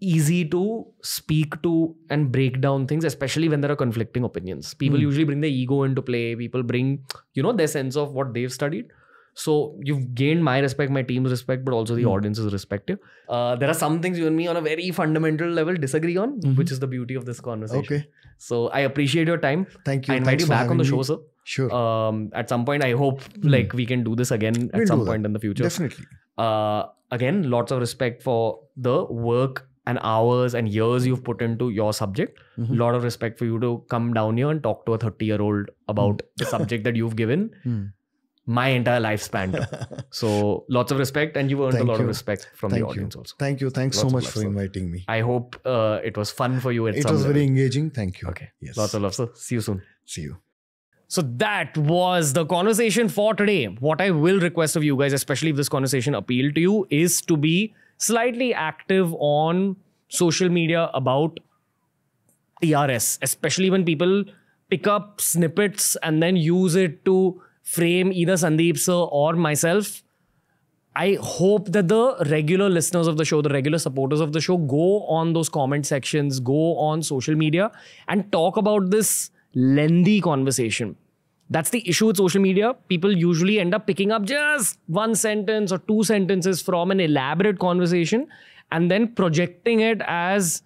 easy to speak to and break down things, especially when there are conflicting opinions. People Hmm. usually bring their ego into play. People bring, you know, their sense of what they've studied. So you've gained my respect, my team's respect, but also the Hmm. audience's respect. Uh, there are some things you and me on a very fundamental level disagree on, Mhm. which is the beauty of this conversation. Okay. So I appreciate your time. Thank you. I invite Thanks you back on the show, me. sir. Sure. Um, at some point, I hope like we can do this again at We'll some do that. point in the future. Definitely. Uh, again, lots of respect for the work and hours and years you've put into your subject. Mhm. lot of respect for you to come down here and talk to a 30 year old about the subject that you've given Hmm. My entire lifespan. So lots of respect, and you've earned Thank a lot you. of respect from Thank the you. audience also. Thank you. Thanks Lots so much for sir. inviting me. I hope uh, it was fun for you. It was level. very engaging. Thank you. okay. Yes. Lots of love, sir. See you soon. See you. So that was the conversation for today. What I will request of you guys, especially if this conversation appealed to you, is to be slightly active on social media about TRS, especially when people pick up snippets and then use it to frame either Sandeep sir or myself. I hope that the regular listeners of the show, the regular supporters of the show, go on those comment sections, go on social media, and talk about this lengthy conversation. That's the issue with social media. People usually end up picking up just one sentence or two sentences from an elaborate conversation and then projecting it as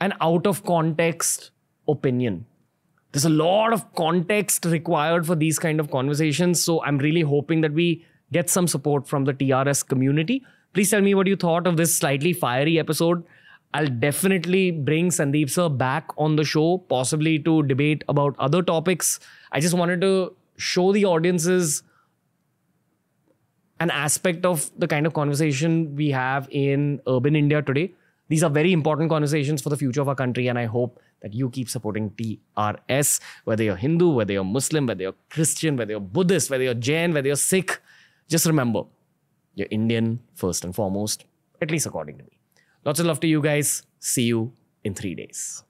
an out of context opinion there's a lot of context required for these kind of conversations so i'm really hoping that we get some support from the trs community. Please tell me what you thought of this slightly fiery episode. I'll definitely bring sandeep sir back on the show possibly to debate about other topics. I just wanted to show the audiences an aspect of the kind of conversation we have in urban India today. These are very important conversations for the future of our country, and I hope that you keep supporting TRS, whether you're Hindu, whether you're Muslim, whether you're Christian, whether you're Buddhist, whether you're Jain, whether you're Sikh. just remember, you're Indian first and foremost, at least according to me. Lots of love to you guys. See you in three days.